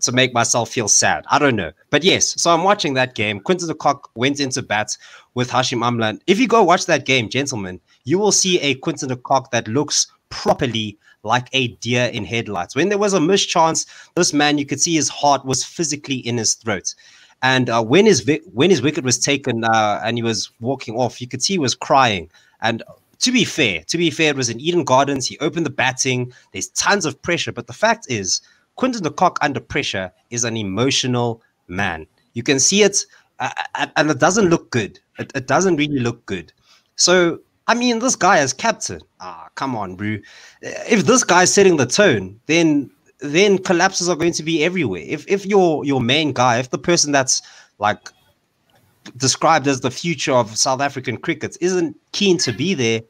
to make myself feel sad. I don't know. But yes, so I'm watching that game. Quinton de Kock went into bat with Hashim Amla. If you go watch that game, gentlemen, you will see a Quinton de Kock that looks properly like a deer in headlights. When there was a mischance, this man, you could see his heart was physically in his throat. And uh, when his when his wicket was taken uh, and he was walking off, you could see he was crying. And to be fair, to be fair, it was in Eden Gardens. He opened the batting. There's tons of pressure, but the fact is, Quinton de Kock under pressure is an emotional man. You can see it, uh, uh, and it doesn't look good. It, it, doesn't really look good. So, I mean, this guy is captain, ah, come on, bro. If this guy's setting the tone, then then collapses are going to be everywhere. If if your your main guy, if the person that's like described as the future of South African cricket isn't keen to be there,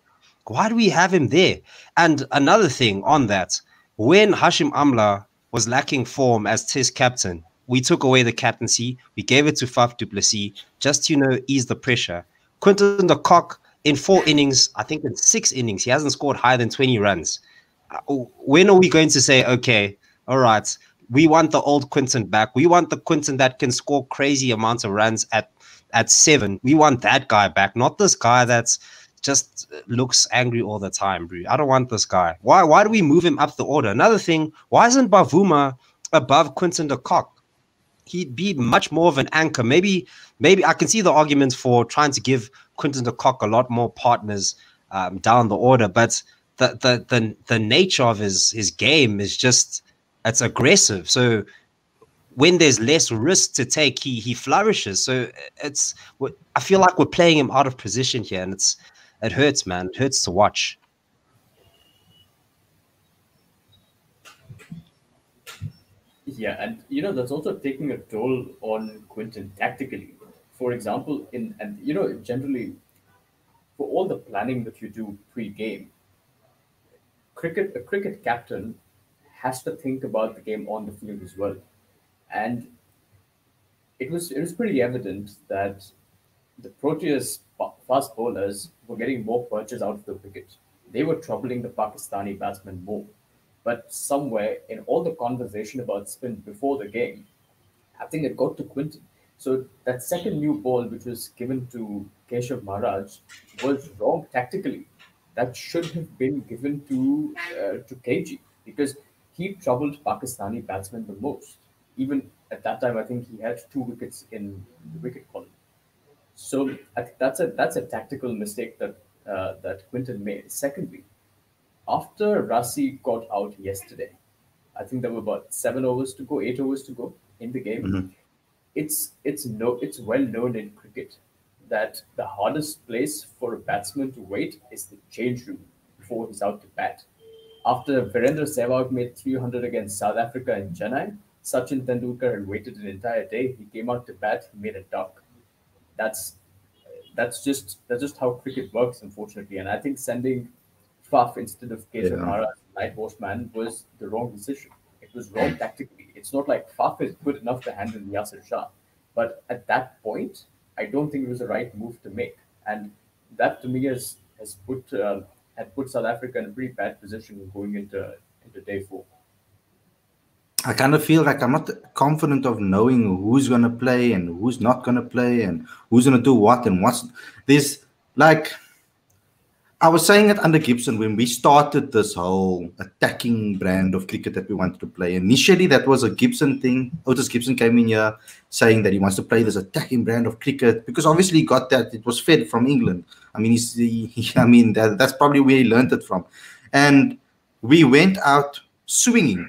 why do we have him there? And another thing on that, when Hashim Amla was lacking form as Test captain. We took away the captaincy. We gave it to Faf du Plessis just to you know ease the pressure. Quinton de Kock in four innings, I think in six innings, he hasn't scored higher than 20 runs. Uh, when are we going to say, okay, all right, we want the old Quinton back. We want the Quinton that can score crazy amounts of runs at at seven. We want that guy back, not this guy that's just looks angry all the time, bro. I don't want this guy. Why why do we move him up the order? Another thing, why isn't Bavuma above Quinton de Kock? He'd be much more of an anchor. Maybe, maybe I can see the arguments for trying to give Quinton de Kock a lot more partners um, down the order, but the, the the the nature of his his game is just it's aggressive. So when there's less risk to take, he he flourishes. So it's I feel like we're playing him out of position here, and it's it hurts, man. It hurts to watch. Yeah, and you know that's also taking a toll on Quinton tactically. For example, in and you know generally for all the planning that you do pre-game, cricket a cricket captain has to think about the game on the field as well, and it was it was pretty evident that the Proteas fast bowlers were getting more punches out of the wicket. They were troubling the Pakistani batsmen more. But somewhere in all the conversation about spin before the game, I think it got to Quinton. So that second new ball, which was given to Keshav Maharaj, was wrong tactically. That should have been given to uh, to KG because he troubled Pakistani batsmen the most. Even at that time, I think he had two wickets in the wicket column. So I think that's a that's a tactical mistake that uh, that Quinton made. Secondly, after Rassie got out yesterday, I think there were about seven overs to go, eight overs to go in the game. Mm-hmm. It's it's no it's well known in cricket that the hardest place for a batsman to wait is the change room before he's out to bat. After Virender Sehwag made 300 against South Africa in Chennai, Sachin Tendulkar had waited an entire day. He came out to bat, he made a duck that's that's just that's just how cricket works, unfortunately. And I think sending Faf instead of Keshav yeah. Maharaj, night watchman, was the wrong decision. it was wrong tactically. It's not like Faf is good enough to handle Yasir Shah. But at that point, I don't think it was the right move to make. And that to me has, has put uh, had put South Africa in a pretty bad position going into into day four. I kind of feel like I'm not confident of knowing who's going to play and who's not going to play and who's going to do what and what's this like I was saying it under Gibson when we started this whole attacking brand of cricket that we wanted to play. Initially, that was a Gibson thing. Otis Gibson came in here saying that he wants to play this attacking brand of cricket because obviously he got that. It was fed from England. I mean, he's, he, I mean that, that's probably where he learned it from. And we went out swinging.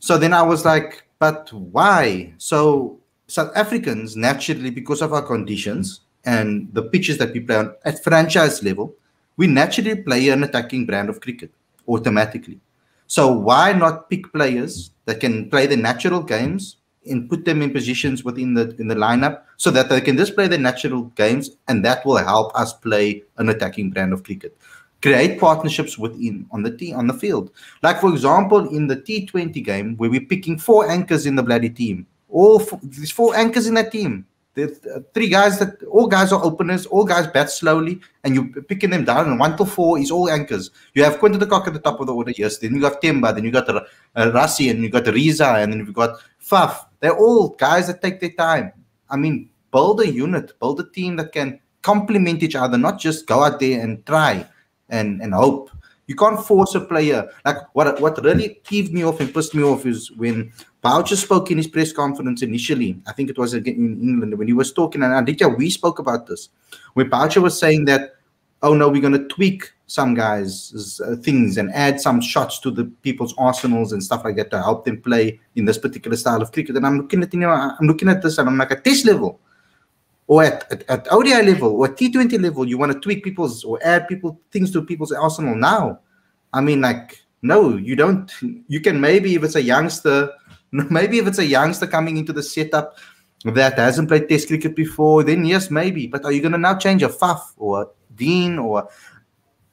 So then I was like, but why? So South Africans naturally, because of our conditions and the pitches that we play on at franchise level we naturally play an attacking brand of cricket automatically. So why not pick players that can play the natural games and put them in positions within the in the lineup so that they can just play the natural games and that will help us play an attacking brand of cricket. Create partnerships within on the team on the field. Like for example, in the T20 game where we're picking four anchors in the bloody team. All four, there's four anchors in that team. There's uh, three guys that all guys are openers, all guys bat slowly, and you're picking them down. And one to four is all anchors. You have Quinton de Kock at the top of the order, yes. Then you got Temba, then you got uh, Rassie, and you got Reeza, and then you've got Faf. They're all guys that take their time. I mean, build a unit, build a team that can complement each other, not just go out there and try and, and hope. You can't force a player. Like what what really peeved me off and pissed me off is when Boucher spoke in his press conference initially. I think it was in England when he was talking, and Aditya, we spoke about this. When Boucher was saying that, oh no, we're going to tweak some guys' things and add some shots to the people's arsenals and stuff like that to help them play in this particular style of cricket. And I'm looking at you know, I'm looking at this and I'm like at this level. Or at, at, at ODI level or T20 level, you want to tweak people's or add people things to people's arsenal now. I mean, like, no, you don't. You can maybe if it's a youngster Maybe if it's a youngster coming into the setup that hasn't played Test cricket before, then yes, maybe. But are you going to now change a Faf or a Dean or?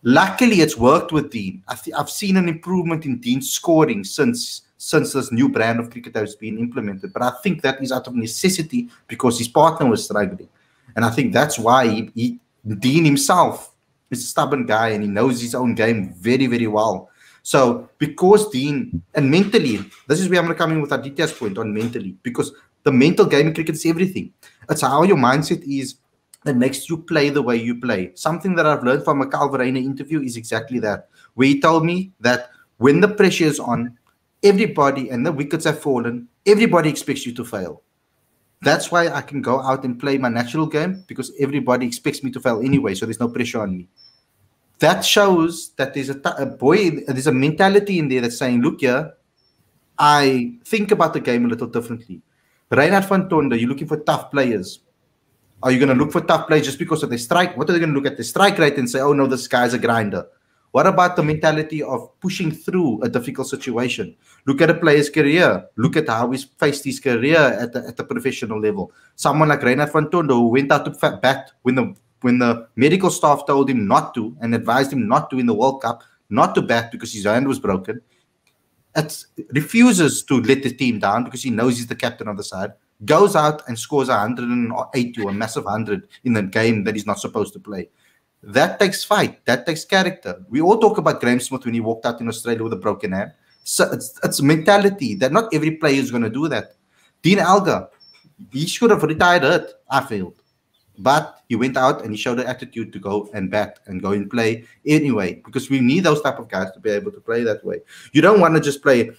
Luckily, it's worked with Dean. I have seen an improvement in Dean's scoring since since this new brand of cricket has been implemented. But I think that is out of necessity because his partner was struggling, and I think that's why he, he Dean himself is a stubborn guy and he knows his own game very very well. So because Dean and mentally, this is where I'm coming with Aditya's point on mentally, because the mental game in cricket is everything. It's how your mindset is that makes you play the way you play. Something that I've learned from a Kyle Verreynne interview is exactly that, where he told me that when the pressure is on, everybody and the wickets have fallen, everybody expects you to fail. That's why I can go out and play my natural game because everybody expects me to fail anyway, so there's no pressure on me that shows that there's a, boy, there's a mentality in there that's saying, look here, I think about the game a little differently. Rynhardt van Tonder, you're looking for tough players. Are you going to look for tough players just because of the strike? What are they going to look at the strike rate and say, oh no, this guy's a grinder? What about the mentality of pushing through a difficult situation? Look at a player's career. Look at how he's faced his career at the, at the professional level. Someone like Rynhardt van Tonder who went out to bat when the when the medical staff told him not to and advised him not to in the World Cup, not to bat because his hand was broken, it refuses to let the team down because he knows he's the captain of the side, goes out and scores 180 or a massive 100 in a game that he's not supposed to play. That takes fight. That takes character. We all talk about Graeme Smith when he walked out in Australia with a broken hand. So it's, it's mentality that not every player is going to do that. Dean Elgar, he should have retired hurt, I feel. But he went out and he showed the attitude to go and bat and go and play anyway, because we need those type of guys to be able to play that way. You don't want to just play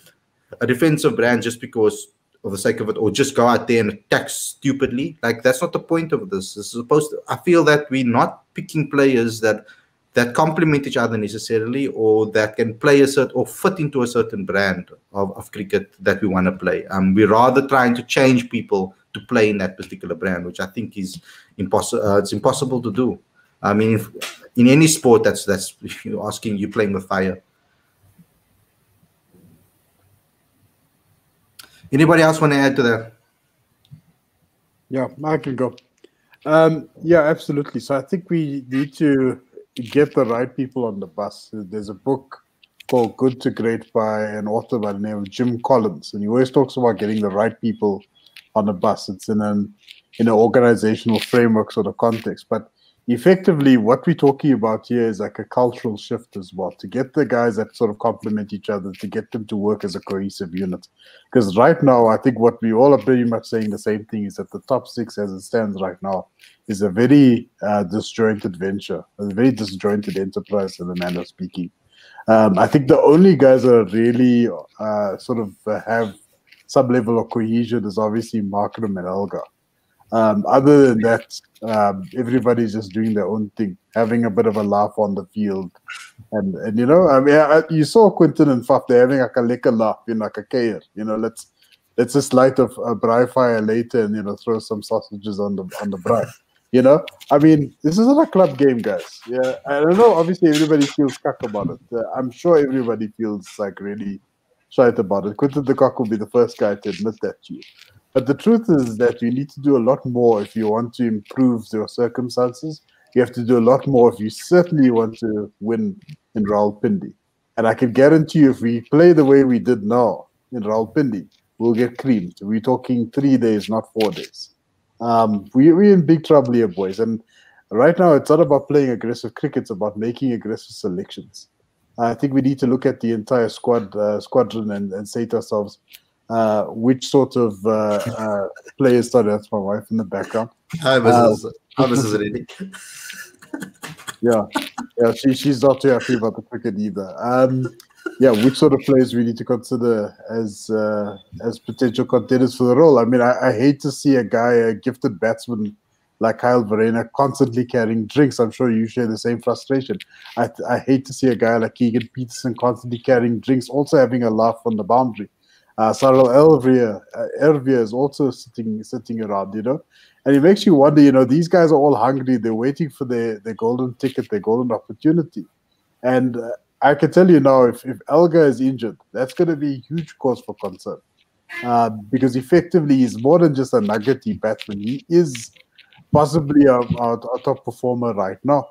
a defensive brand just because of the sake of it, or just go out there and attack stupidly. Like that's not the point of this. It's supposed to, I feel that we're not picking players that that complement each other necessarily, or that can play a certain or fit into a certain brand of, of cricket that we want to play. Um, we're rather trying to change people to play in that particular brand, which I think is impossible. Uh, it's impossible to do. I mean, if, in any sport, that's that's you're asking you're playing with fire. Anybody else want to add to that? Yeah, I can go. Um, yeah, absolutely. So I think we need to get the right people on the bus. There's a book called Good to Great by an author by the name of Jim Collins, and he always talks about getting the right people on the bus. It's in an in an organizational framework sort of context, but effectively what we're talking about here is like a cultural shift as well to get the guys that sort of complement each other to get them to work as a cohesive unit. Because right now i think what we all are pretty much saying the same thing is that the top six as it stands right now is a very uh, disjointed venture a very disjointed enterprise in the manner of speaking. Um, i think the only guys that really uh, sort of have some level of cohesion is obviously Markram and Elgar um, other than that, um, everybody's just doing their own thing, having a bit of a laugh on the field, and and you know, I mean, I, you saw Quinton and Faf they're having like a liquor laugh, you know, like a care, you know, let's let's just light a, a braai fire later and you know throw some sausages on the on the braai. You know, I mean, this isn't a club game, guys. Yeah, I don't know. Obviously, everybody feels cuck about it. Uh, I'm sure everybody feels like really shite about it. Quinton de Kock will be the first guy to admit that to you. But the truth is that you need to do a lot more if you want to improve your circumstances. You have to do a lot more if you certainly want to win in Rawalpindi. And I can guarantee you, if we play the way we did now in Rawalpindi, we'll get creamed. We're talking three days, not four days. Um, we, we're in big trouble here, boys. And right now, it's not about playing aggressive cricket, it's about making aggressive selections. I think we need to look at the entire squad uh, squadron and, and say to ourselves, uh, which sort of uh, uh, players. Sorry, that's my wife in the background. Hi, Mrs. Hi, Mrs. Reddy. yeah, yeah, she, she's not too happy about the cricket either. Um, yeah, which sort of players we need to consider as uh, as potential contenders for the role? I mean, I, I, hate to see a guy, a gifted batsman like Kyle Verreynne, constantly carrying drinks. I'm sure you share the same frustration. I, I hate to see a guy like Keegan Petersen constantly carrying drinks, also having a laugh on the boundary. Uh, Sarel Erwee, uh, is also sitting sitting around, you know, and it makes you wonder, you know, these guys are all hungry. They're waiting for their, their golden ticket, their golden opportunity. And uh, I can tell you now, if, if Elgar is injured, that's going to be a huge cause for concern. Uh, because effectively, he's more than just a nuggety batsman. He is possibly a, a, a, top performer right now.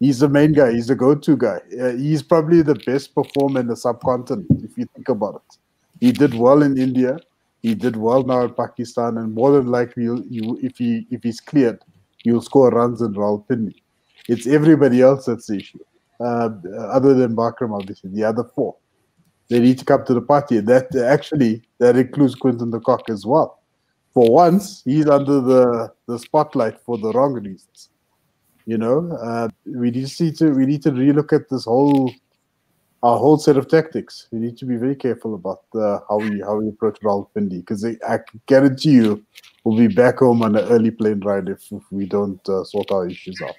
He's the main guy. He's the go-to guy. Uh, he's probably the best performer in the subcontinent, if you think about it. He did well in India. He did well now in Pakistan, and more than likely, if he if he's cleared, he'll score runs in Rawalpindi. It's everybody else that's the issue, uh, other than Markram, obviously. The other four, they need to come to the party. That actually that includes Quinton de Kock as well. For once, he's under the the spotlight for the wrong reasons. You know, uh, we need to we need to relook at this whole a whole set of tactics. We need to be very careful about uh, how we how we approach Ralph Rawalpindi because I guarantee you we'll be back home on an early plane ride if, if we don't uh, sort our issues out.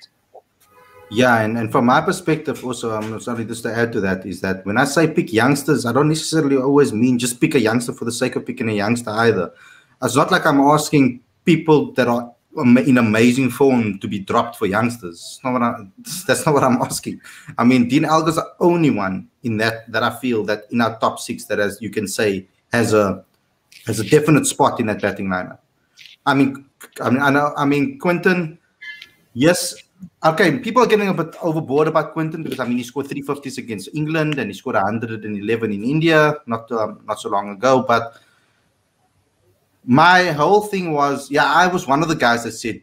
Yeah, and, and from my perspective, also, I'm sorry just to add to that is that when I say pick youngsters, I don't necessarily always mean just pick a youngster for the sake of picking a youngster either. It's not like I'm asking people that are in amazing form to be dropped for youngsters. That's not what, I, that's not what I'm asking. I mean, Dean Elgar's the only one in that that I feel that in our top six that, as you can say, has a has a definite spot in that batting lineup. I mean, I mean, I know. I mean, Quinton. Yes, okay. People are getting a bit overboard about Quinton because I mean, he scored 350s against England and he scored 111 in India not um, not so long ago, but my whole thing was, yeah, I was one of the guys that said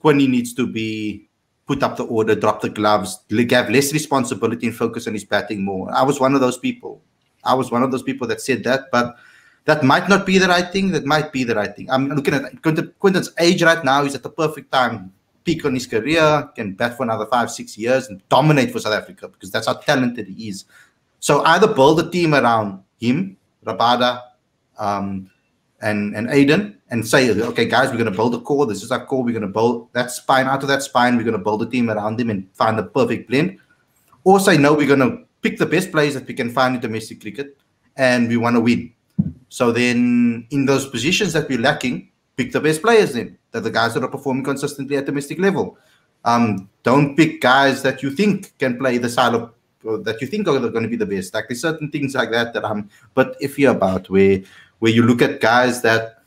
Quinny needs to be put up the order, drop the gloves, have less responsibility and focus on his batting more. I was one of those people. I was one of those people that said that, but that might not be the right thing. That might be the right thing. I'm looking at Quinton's age right now. He's at the perfect time, peak on his career, can bat for another five, six years and dominate for South Africa because that's how talented he is. So either build a team around him, Rabada, um, and and Aiden and say, okay, guys, we're gonna build a core. This is our core. We're gonna build that spine. Out of that spine, we're gonna build a team around him and find the perfect blend. Or say, no, we're gonna pick the best players that we can find in domestic cricket, and we want to win. So then, in those positions that we're lacking, pick the best players. Then that the guys that are performing consistently at domestic level. Um, don't pick guys that you think can play the side of that you think are going to be the best. Like there's certain things like that that I'm but iffy about where where you look at guys that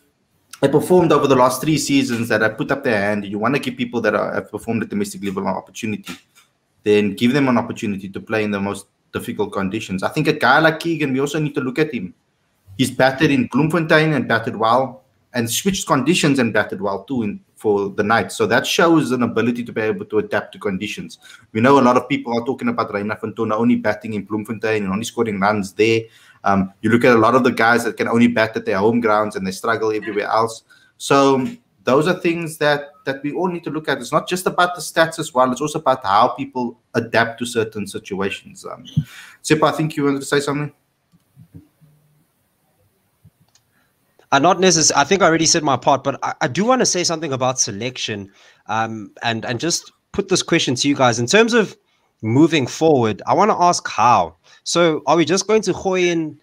have performed over the last three seasons that have put up their hand. You want to give people that are, have performed at domestic level an opportunity. Then give them an opportunity to play in the most difficult conditions. I think a guy like Keegan, we also need to look at him. He's batted in Bloemfontein and batted well, and switched conditions and batted well too in, for the night. So that shows an ability to be able to adapt to conditions. We know a lot of people are talking about Rynhardt van Tonder only batting in Bloemfontein and only scoring runs there. Um, you look at a lot of the guys that can only bat at their home grounds and they struggle everywhere else. So those are things that that we all need to look at. It's not just about the stats as well. It's also about how people adapt to certain situations. Um, Sipa, I think you wanted to say something. Uh, not necessarily. I think I already said my part, but I, I do want to say something about selection, um, and and just put this question to you guys in terms of moving forward. I want to ask how. So, are we just going to hoy in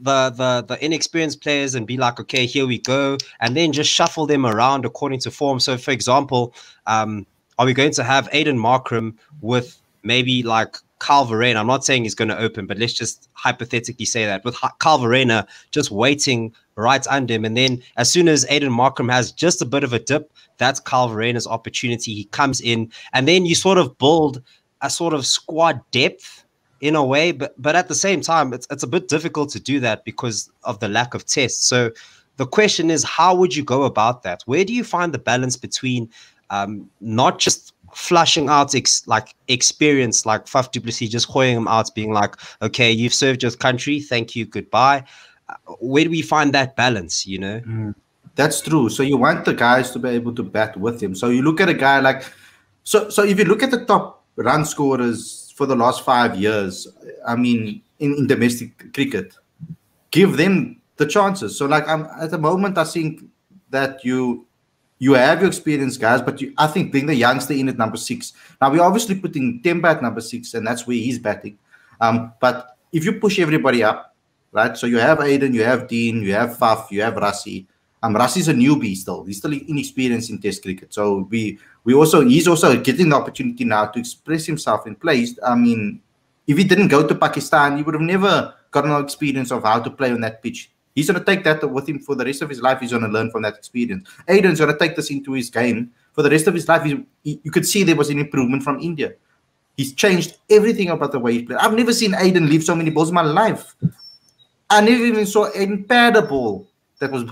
the the the inexperienced players and be like, okay, here we go, and then just shuffle them around according to form? So, for example, um, are we going to have Aiden Markram with maybe like Verreynne? I'm not saying he's going to open, but let's just hypothetically say that with Verreynne just waiting right under him. And then as soon as Aiden Markram has just a bit of a dip, that's Verreynne's opportunity. He comes in, and then you sort of build a sort of squad depth in a way, but but at the same time, it's it's a bit difficult to do that because of the lack of tests. So the question is, how would you go about that? Where do you find the balance between um, not just flushing out ex- like experience like Faf du Plessis, just hoying them out, being like, okay, you've served your country, thank you, goodbye. Uh, where do we find that balance? You know, mm. that's true. So you want the guys to be able to bat with him. So you look at a guy like, so so if you look at the top run scorers for the last five years. I mean, in, in domestic cricket, give them the chances. So, like, I'm at the moment, I think that you you have your experienced guys, but you, I think bring the youngster in at number six. Now we're obviously putting Temba at number six, and that's where he's batting. Um, but if you push everybody up, right? So you have Aiden, you have Dean, you have Faf, you have Rassie. Um, Rassie's a newbie still. He's still inexperienced in Test cricket. So we we also he's also getting the opportunity now to express himself in place. I mean, if he didn't go to Pakistan, he would have never gotten an experience of how to play on that pitch. He's going to take that with him for the rest of his life. He's going to learn from that experience. Aiden's going to take this into his game for the rest of his life. He, he, you could see there was an improvement from India. He's changed everything about the way he played. I've never seen Aiden leave so many balls in my life. I never even saw Aiden pad a ball that was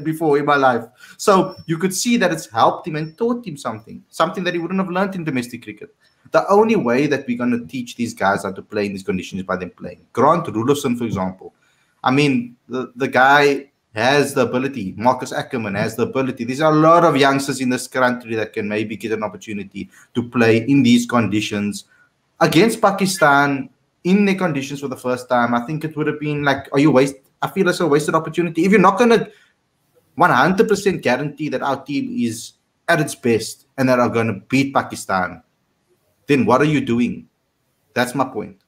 before in my life. So you could see that it's helped him and taught him something, something that he wouldn't have learned in domestic cricket. The only way that we're going to teach these guys how to play in these conditions is by them playing. Grant Roelofsen, for example. I mean, the, the guy has the ability. Marques Ackerman has the ability. There's a lot of youngsters in this country that can maybe get an opportunity to play in these conditions. Against Pakistan, in the conditions for the first time, I think it would have been like, are you waste? I feel it's a wasted opportunity. If you're not going to 100% guarantee that our team is at its best and that are going to beat Pakistan, then what are you doing? That's my point.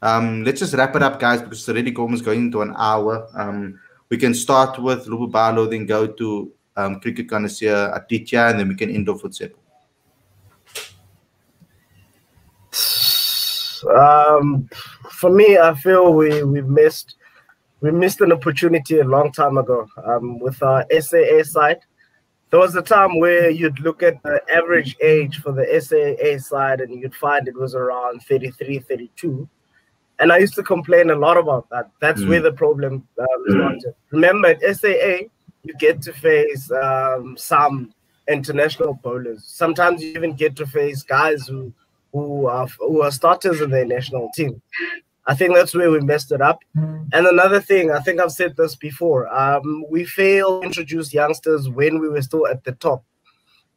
Um, let's just wrap it up, guys, because already almost going into an hour. Um, we can start with Lubabalo, then go to um, Cricket Connoisseur Aditya, and then we can end off with Sepp. Um, for me, I feel we we missed we missed an opportunity a long time ago um, with our SAA side. There was a time where you'd look at the average age for the SAA side and you'd find it was around 33, 32. And I used to complain a lot about that. That's mm. where the problem um, started. Remember, at SAA, you get to face um, some international bowlers. Sometimes you even get to face guys who who are who are starters in their national team. I think that's where we messed it up. Mm. And another thing, I think I've said this before, um, we failed to introduce youngsters when we were still at the top.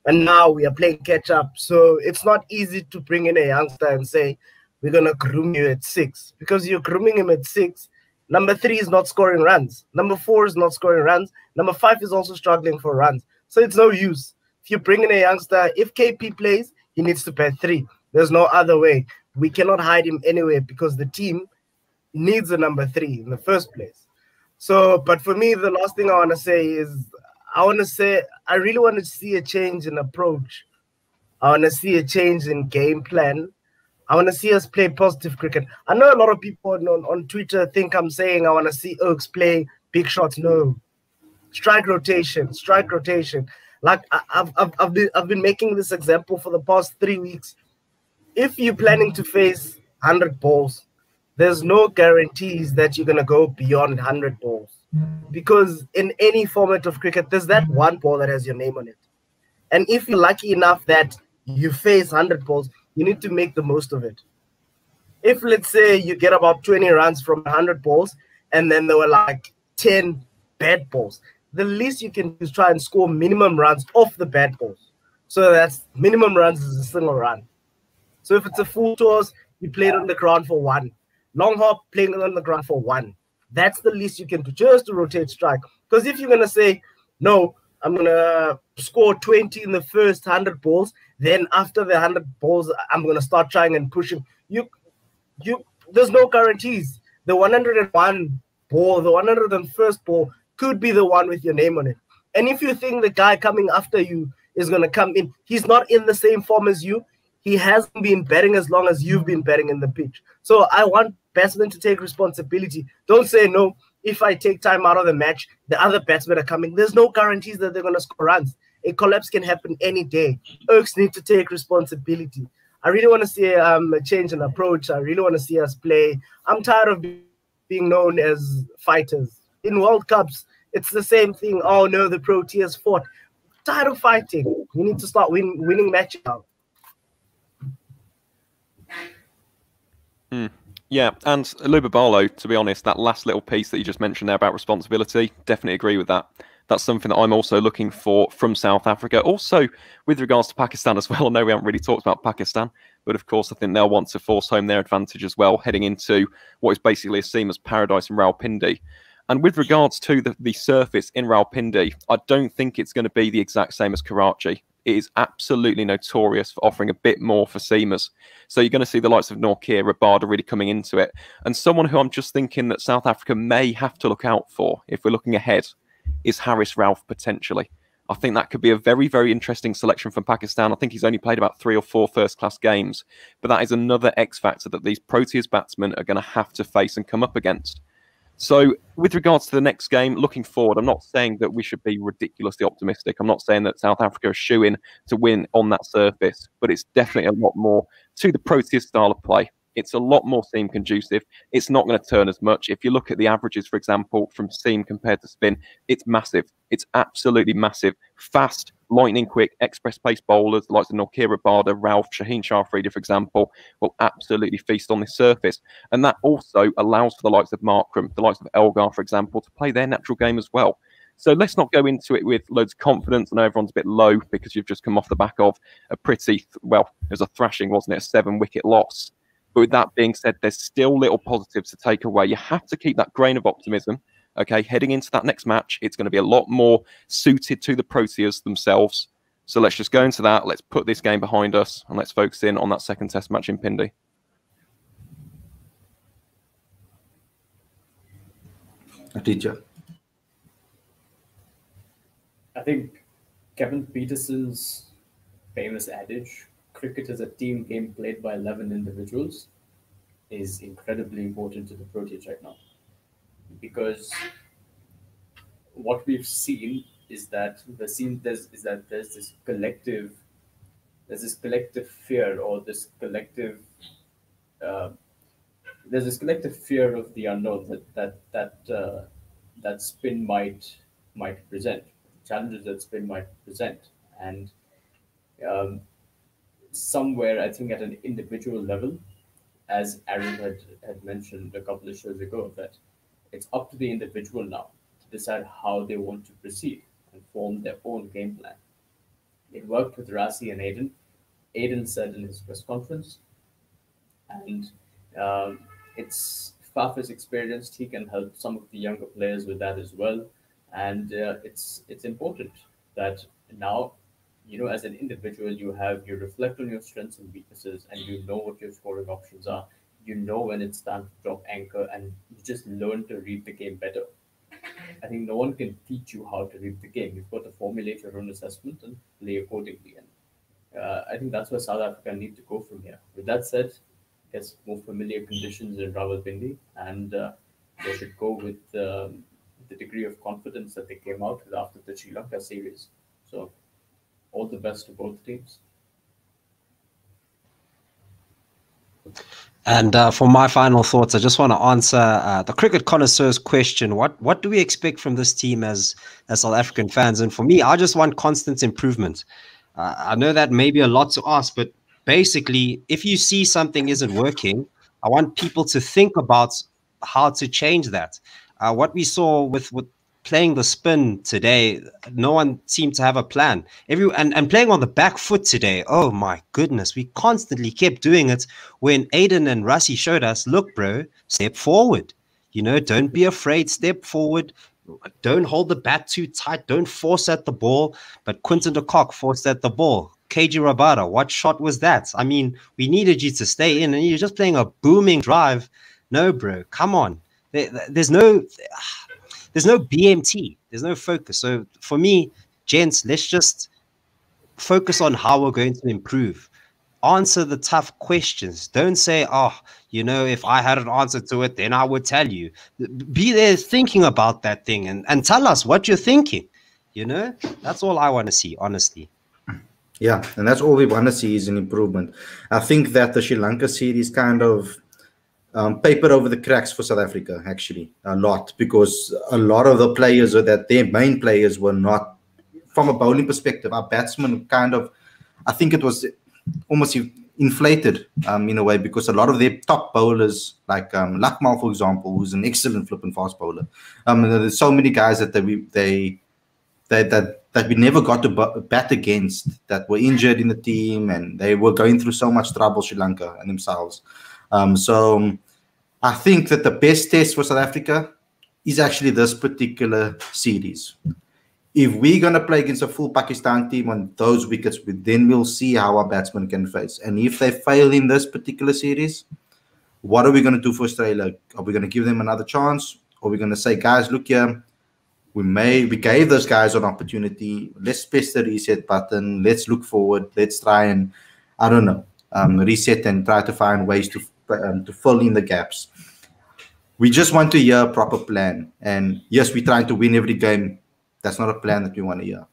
And now we are playing catch up. So it's not easy to bring in a youngster and say, we're going to groom you at six because you're grooming him at six. Number three is not scoring runs. Number four is not scoring runs. Number five is also struggling for runs. So it's no use. If you bring in a youngster, if KP plays, he needs to pay three. There's no other way we cannot hide him anywhere because the team needs a number three in the first place. So, but for me, the last thing I want to say is I want to say I really want to see a change in approach. I want to see a change in game plan. I want to see us play positive cricket. I know a lot of people on, on Twitter think I'm saying I want to see Oaks play big shots. No, strike rotation, strike rotation. Like I, have I've, I've, been, I've been making this example for the past three weeks if you're planning to face 100 balls. There's no guarantees that you're going to go beyond 100 balls because in any format of cricket, there's that one ball that has your name on it. And if you're lucky enough that you face 100 balls, you need to make the most of it. If, let's say, you get about 20 runs from 100 balls and then there were like 10 bad balls, the least you can do is try and score minimum runs off the bad balls. So that's minimum runs is a single run. So if it's a full toss, you play it on the ground for one. Long hop, playing it on the ground for one. That's the least you can do just to rotate strike. Because if you're gonna say, no, I'm gonna score 20 in the first 100 balls, then after the 100 balls, I'm gonna start trying and pushing. You, you, there's no guarantees. The 101 ball, the 101st ball could be the one with your name on it. And if you think the guy coming after you is gonna come in, he's not in the same form as you. He hasn't been betting as long as you've been betting in the pitch. So I want batsmen to take responsibility. Don't say no. If I take time out of the match, the other batsmen are coming. There's no guarantees that they're going to score runs. A collapse can happen any day. Erks need to take responsibility. I really want to see um, a change in approach. I really want to see us play. I'm tired of being known as fighters. In World Cups, it's the same thing. Oh no, the Proteas fought. Tired of fighting. We need to start win, winning matches now. Mm. Yeah, and Lubabalo, to be honest, that last little piece that you just mentioned there about responsibility, definitely agree with that. That's something that I'm also looking for from South Africa. Also, with regards to Pakistan as well, I know we haven't really talked about Pakistan, but of course, I think they'll want to force home their advantage as well, heading into what is basically a seamless paradise in Rawalpindi. And with regards to the, the surface in Rawalpindi, I don't think it's going to be the exact same as Karachi it is absolutely notorious for offering a bit more for seamers. So you're going to see the likes of Nortje, Rabada really coming into it. And someone who I'm just thinking that South Africa may have to look out for if we're looking ahead is Haris Rauf potentially. I think that could be a very, very interesting selection from Pakistan. I think he's only played about three or four first class games, but that is another X factor that these Proteas batsmen are going to have to face and come up against. So, with regards to the next game, looking forward, I'm not saying that we should be ridiculously optimistic. I'm not saying that South Africa is shooing to win on that surface, but it's definitely a lot more to the Proteas style of play. It's a lot more seam conducive. It's not going to turn as much. If you look at the averages, for example, from seam compared to spin, it's massive. It's absolutely massive. Fast, lightning quick, express pace bowlers like the Nortje Rabada, Rauf, Shaheen Shah for example, will absolutely feast on this surface. And that also allows for the likes of Markram, the likes of Elgar, for example, to play their natural game as well. So let's not go into it with loads of confidence. I know everyone's a bit low because you've just come off the back of a pretty, well, it was a thrashing, wasn't it? A seven wicket loss. But with that being said, there's still little positives to take away. You have to keep that grain of optimism. Okay, heading into that next match, it's going to be a lot more suited to the Proteas themselves. So let's just go into that. Let's put this game behind us and let's focus in on that second test match in Pindi. Teacher. I think Kevin Pietersen's famous adage cricket is a team game played by 11 individuals is incredibly important to the Proteas right now. Because what we've seen is that the scene there's is that there's this collective there's this collective fear or this collective uh, there's this collective fear of the unknown that that that uh, that spin might might present challenges that spin might present. And um, somewhere, I think, at an individual level, as Aaron had, had mentioned a couple of shows ago, that it's up to the individual now to decide how they want to proceed and form their own game plan. It worked with Rassie and Aiden. Aiden said in his press conference, and um, it's Faf is experienced. He can help some of the younger players with that as well. And uh, it's it's important that now you know, as an individual, you have you reflect on your strengths and weaknesses, and you know what your scoring options are. You know when it's time to drop anchor, and you just learn to read the game better. I think no one can teach you how to read the game. You've got to formulate your own assessment and play accordingly. And uh, I think that's where South Africa need to go from here. With that said, I guess more familiar conditions in Rawalpindi, and uh, they should go with um, the degree of confidence that they came out with after the Sri Lanka series. So all the best to both teams. And uh, for my final thoughts, I just want to answer uh, the cricket connoisseur's question: What what do we expect from this team as as South African fans? And for me, I just want constant improvement. Uh, I know that may be a lot to ask, but basically, if you see something isn't working, I want people to think about how to change that. Uh, what we saw with with playing the spin today, no one seemed to have a plan. Every and, and playing on the back foot today, oh my goodness, we constantly kept doing it when Aiden and Rassie showed us, look, bro, step forward. You know, don't be afraid, step forward. Don't hold the bat too tight. Don't force at the ball. But Quinton de Kock forced at the ball. KG Rabada, what shot was that? I mean, we needed you to stay in, and you're just playing a booming drive. No, bro, come on. There, there's no there's no BMT, there's no focus. So for me, gents, let's just focus on how we're going to improve. Answer the tough questions. Don't say, oh, you know, if I had an answer to it, then I would tell you. Be there thinking about that thing and, and tell us what you're thinking. You know, that's all I want to see, honestly. Yeah, and that's all we want to see is an improvement. I think that the Sri Lanka series kind of um, paper over the cracks for South Africa, actually, a lot, because a lot of the players or that their main players were not, from a bowling perspective, our batsmen kind of, I think it was almost inflated um, in a way because a lot of their top bowlers, like um, Lakmal, for example, who's an excellent flipping fast bowler, um, there's so many guys that they, they, they that that we never got to bat against that were injured in the team and they were going through so much trouble, Sri Lanka and themselves. Um, so I think that the best test for South Africa is actually this particular series. If we're going to play against a full Pakistan team on those wickets, then we'll see how our batsmen can face. And if they fail in this particular series, what are we going to do for Australia? Are we going to give them another chance? Or are we going to say, guys, look here, we may we gave those guys an opportunity. Let's press the reset button. Let's look forward. Let's try and I don't know um, reset and try to find ways to um, to fill in the gaps. We just want to hear a proper plan. And yes, we're trying to win every game. That's not a plan that we want to hear.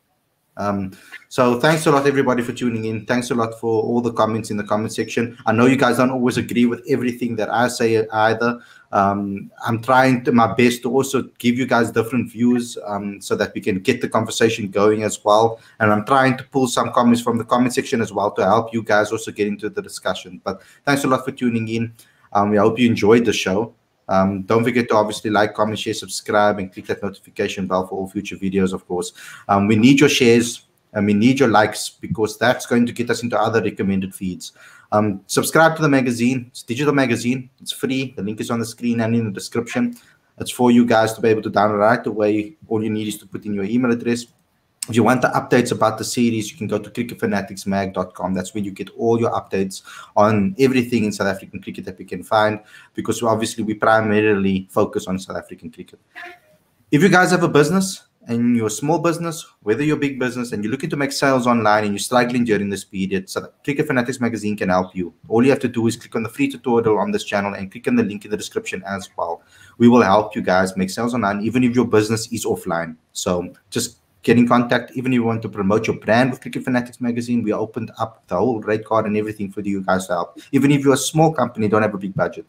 Um, so thanks a lot, everybody, for tuning in. Thanks a lot for all the comments in the comment section. I know you guys don't always agree with everything that I say either. Um, I'm trying to, my best to also give you guys different views um, so that we can get the conversation going as well. And I'm trying to pull some comments from the comment section as well to help you guys also get into the discussion. But thanks a lot for tuning in. Um, I hope you enjoyed the show. Um, don't forget to obviously like, comment, share, subscribe, and click that notification bell for all future videos, of course. Um, we need your shares and we need your likes because that's going to get us into other recommended feeds. Um, subscribe to the magazine. It's digital magazine. It's free. The link is on the screen and in the description. It's for you guys to be able to download right away. All you need is to put in your email address. If you want the updates about the series, you can go to cricketfanaticsmag.com. That's where you get all your updates on everything in South African cricket that we can find because obviously we primarily focus on South African cricket. If you guys have a business, and you're a small business, whether you're a big business, and you're looking to make sales online and you're struggling during this period, so Cricket Fanatics Magazine can help you. All you have to do is click on the free tutorial on this channel and click on the link in the description as well. We will help you guys make sales online, even if your business is offline. So just get in contact. Even if you want to promote your brand with Cricket Fanatics Magazine, we opened up the whole rate card and everything for you guys to help. Even if you're a small company, don't have a big budget.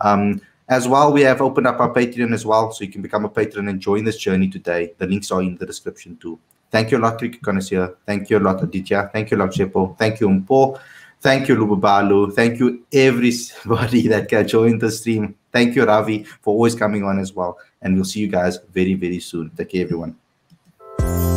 Um, as well, we have opened up our Patreon as well, so you can become a patron and join this journey today. The links are in the description too. Thank you a lot, Cricket Connoisseur. Thank you a lot, Aditya. Thank you a lot, Shepo. Thank you, Mpho. Thank you, Lubabalo. Thank you, everybody that can join the stream. Thank you, Ravi, for always coming on as well. And we'll see you guys very, very soon. Take care, everyone. Bye.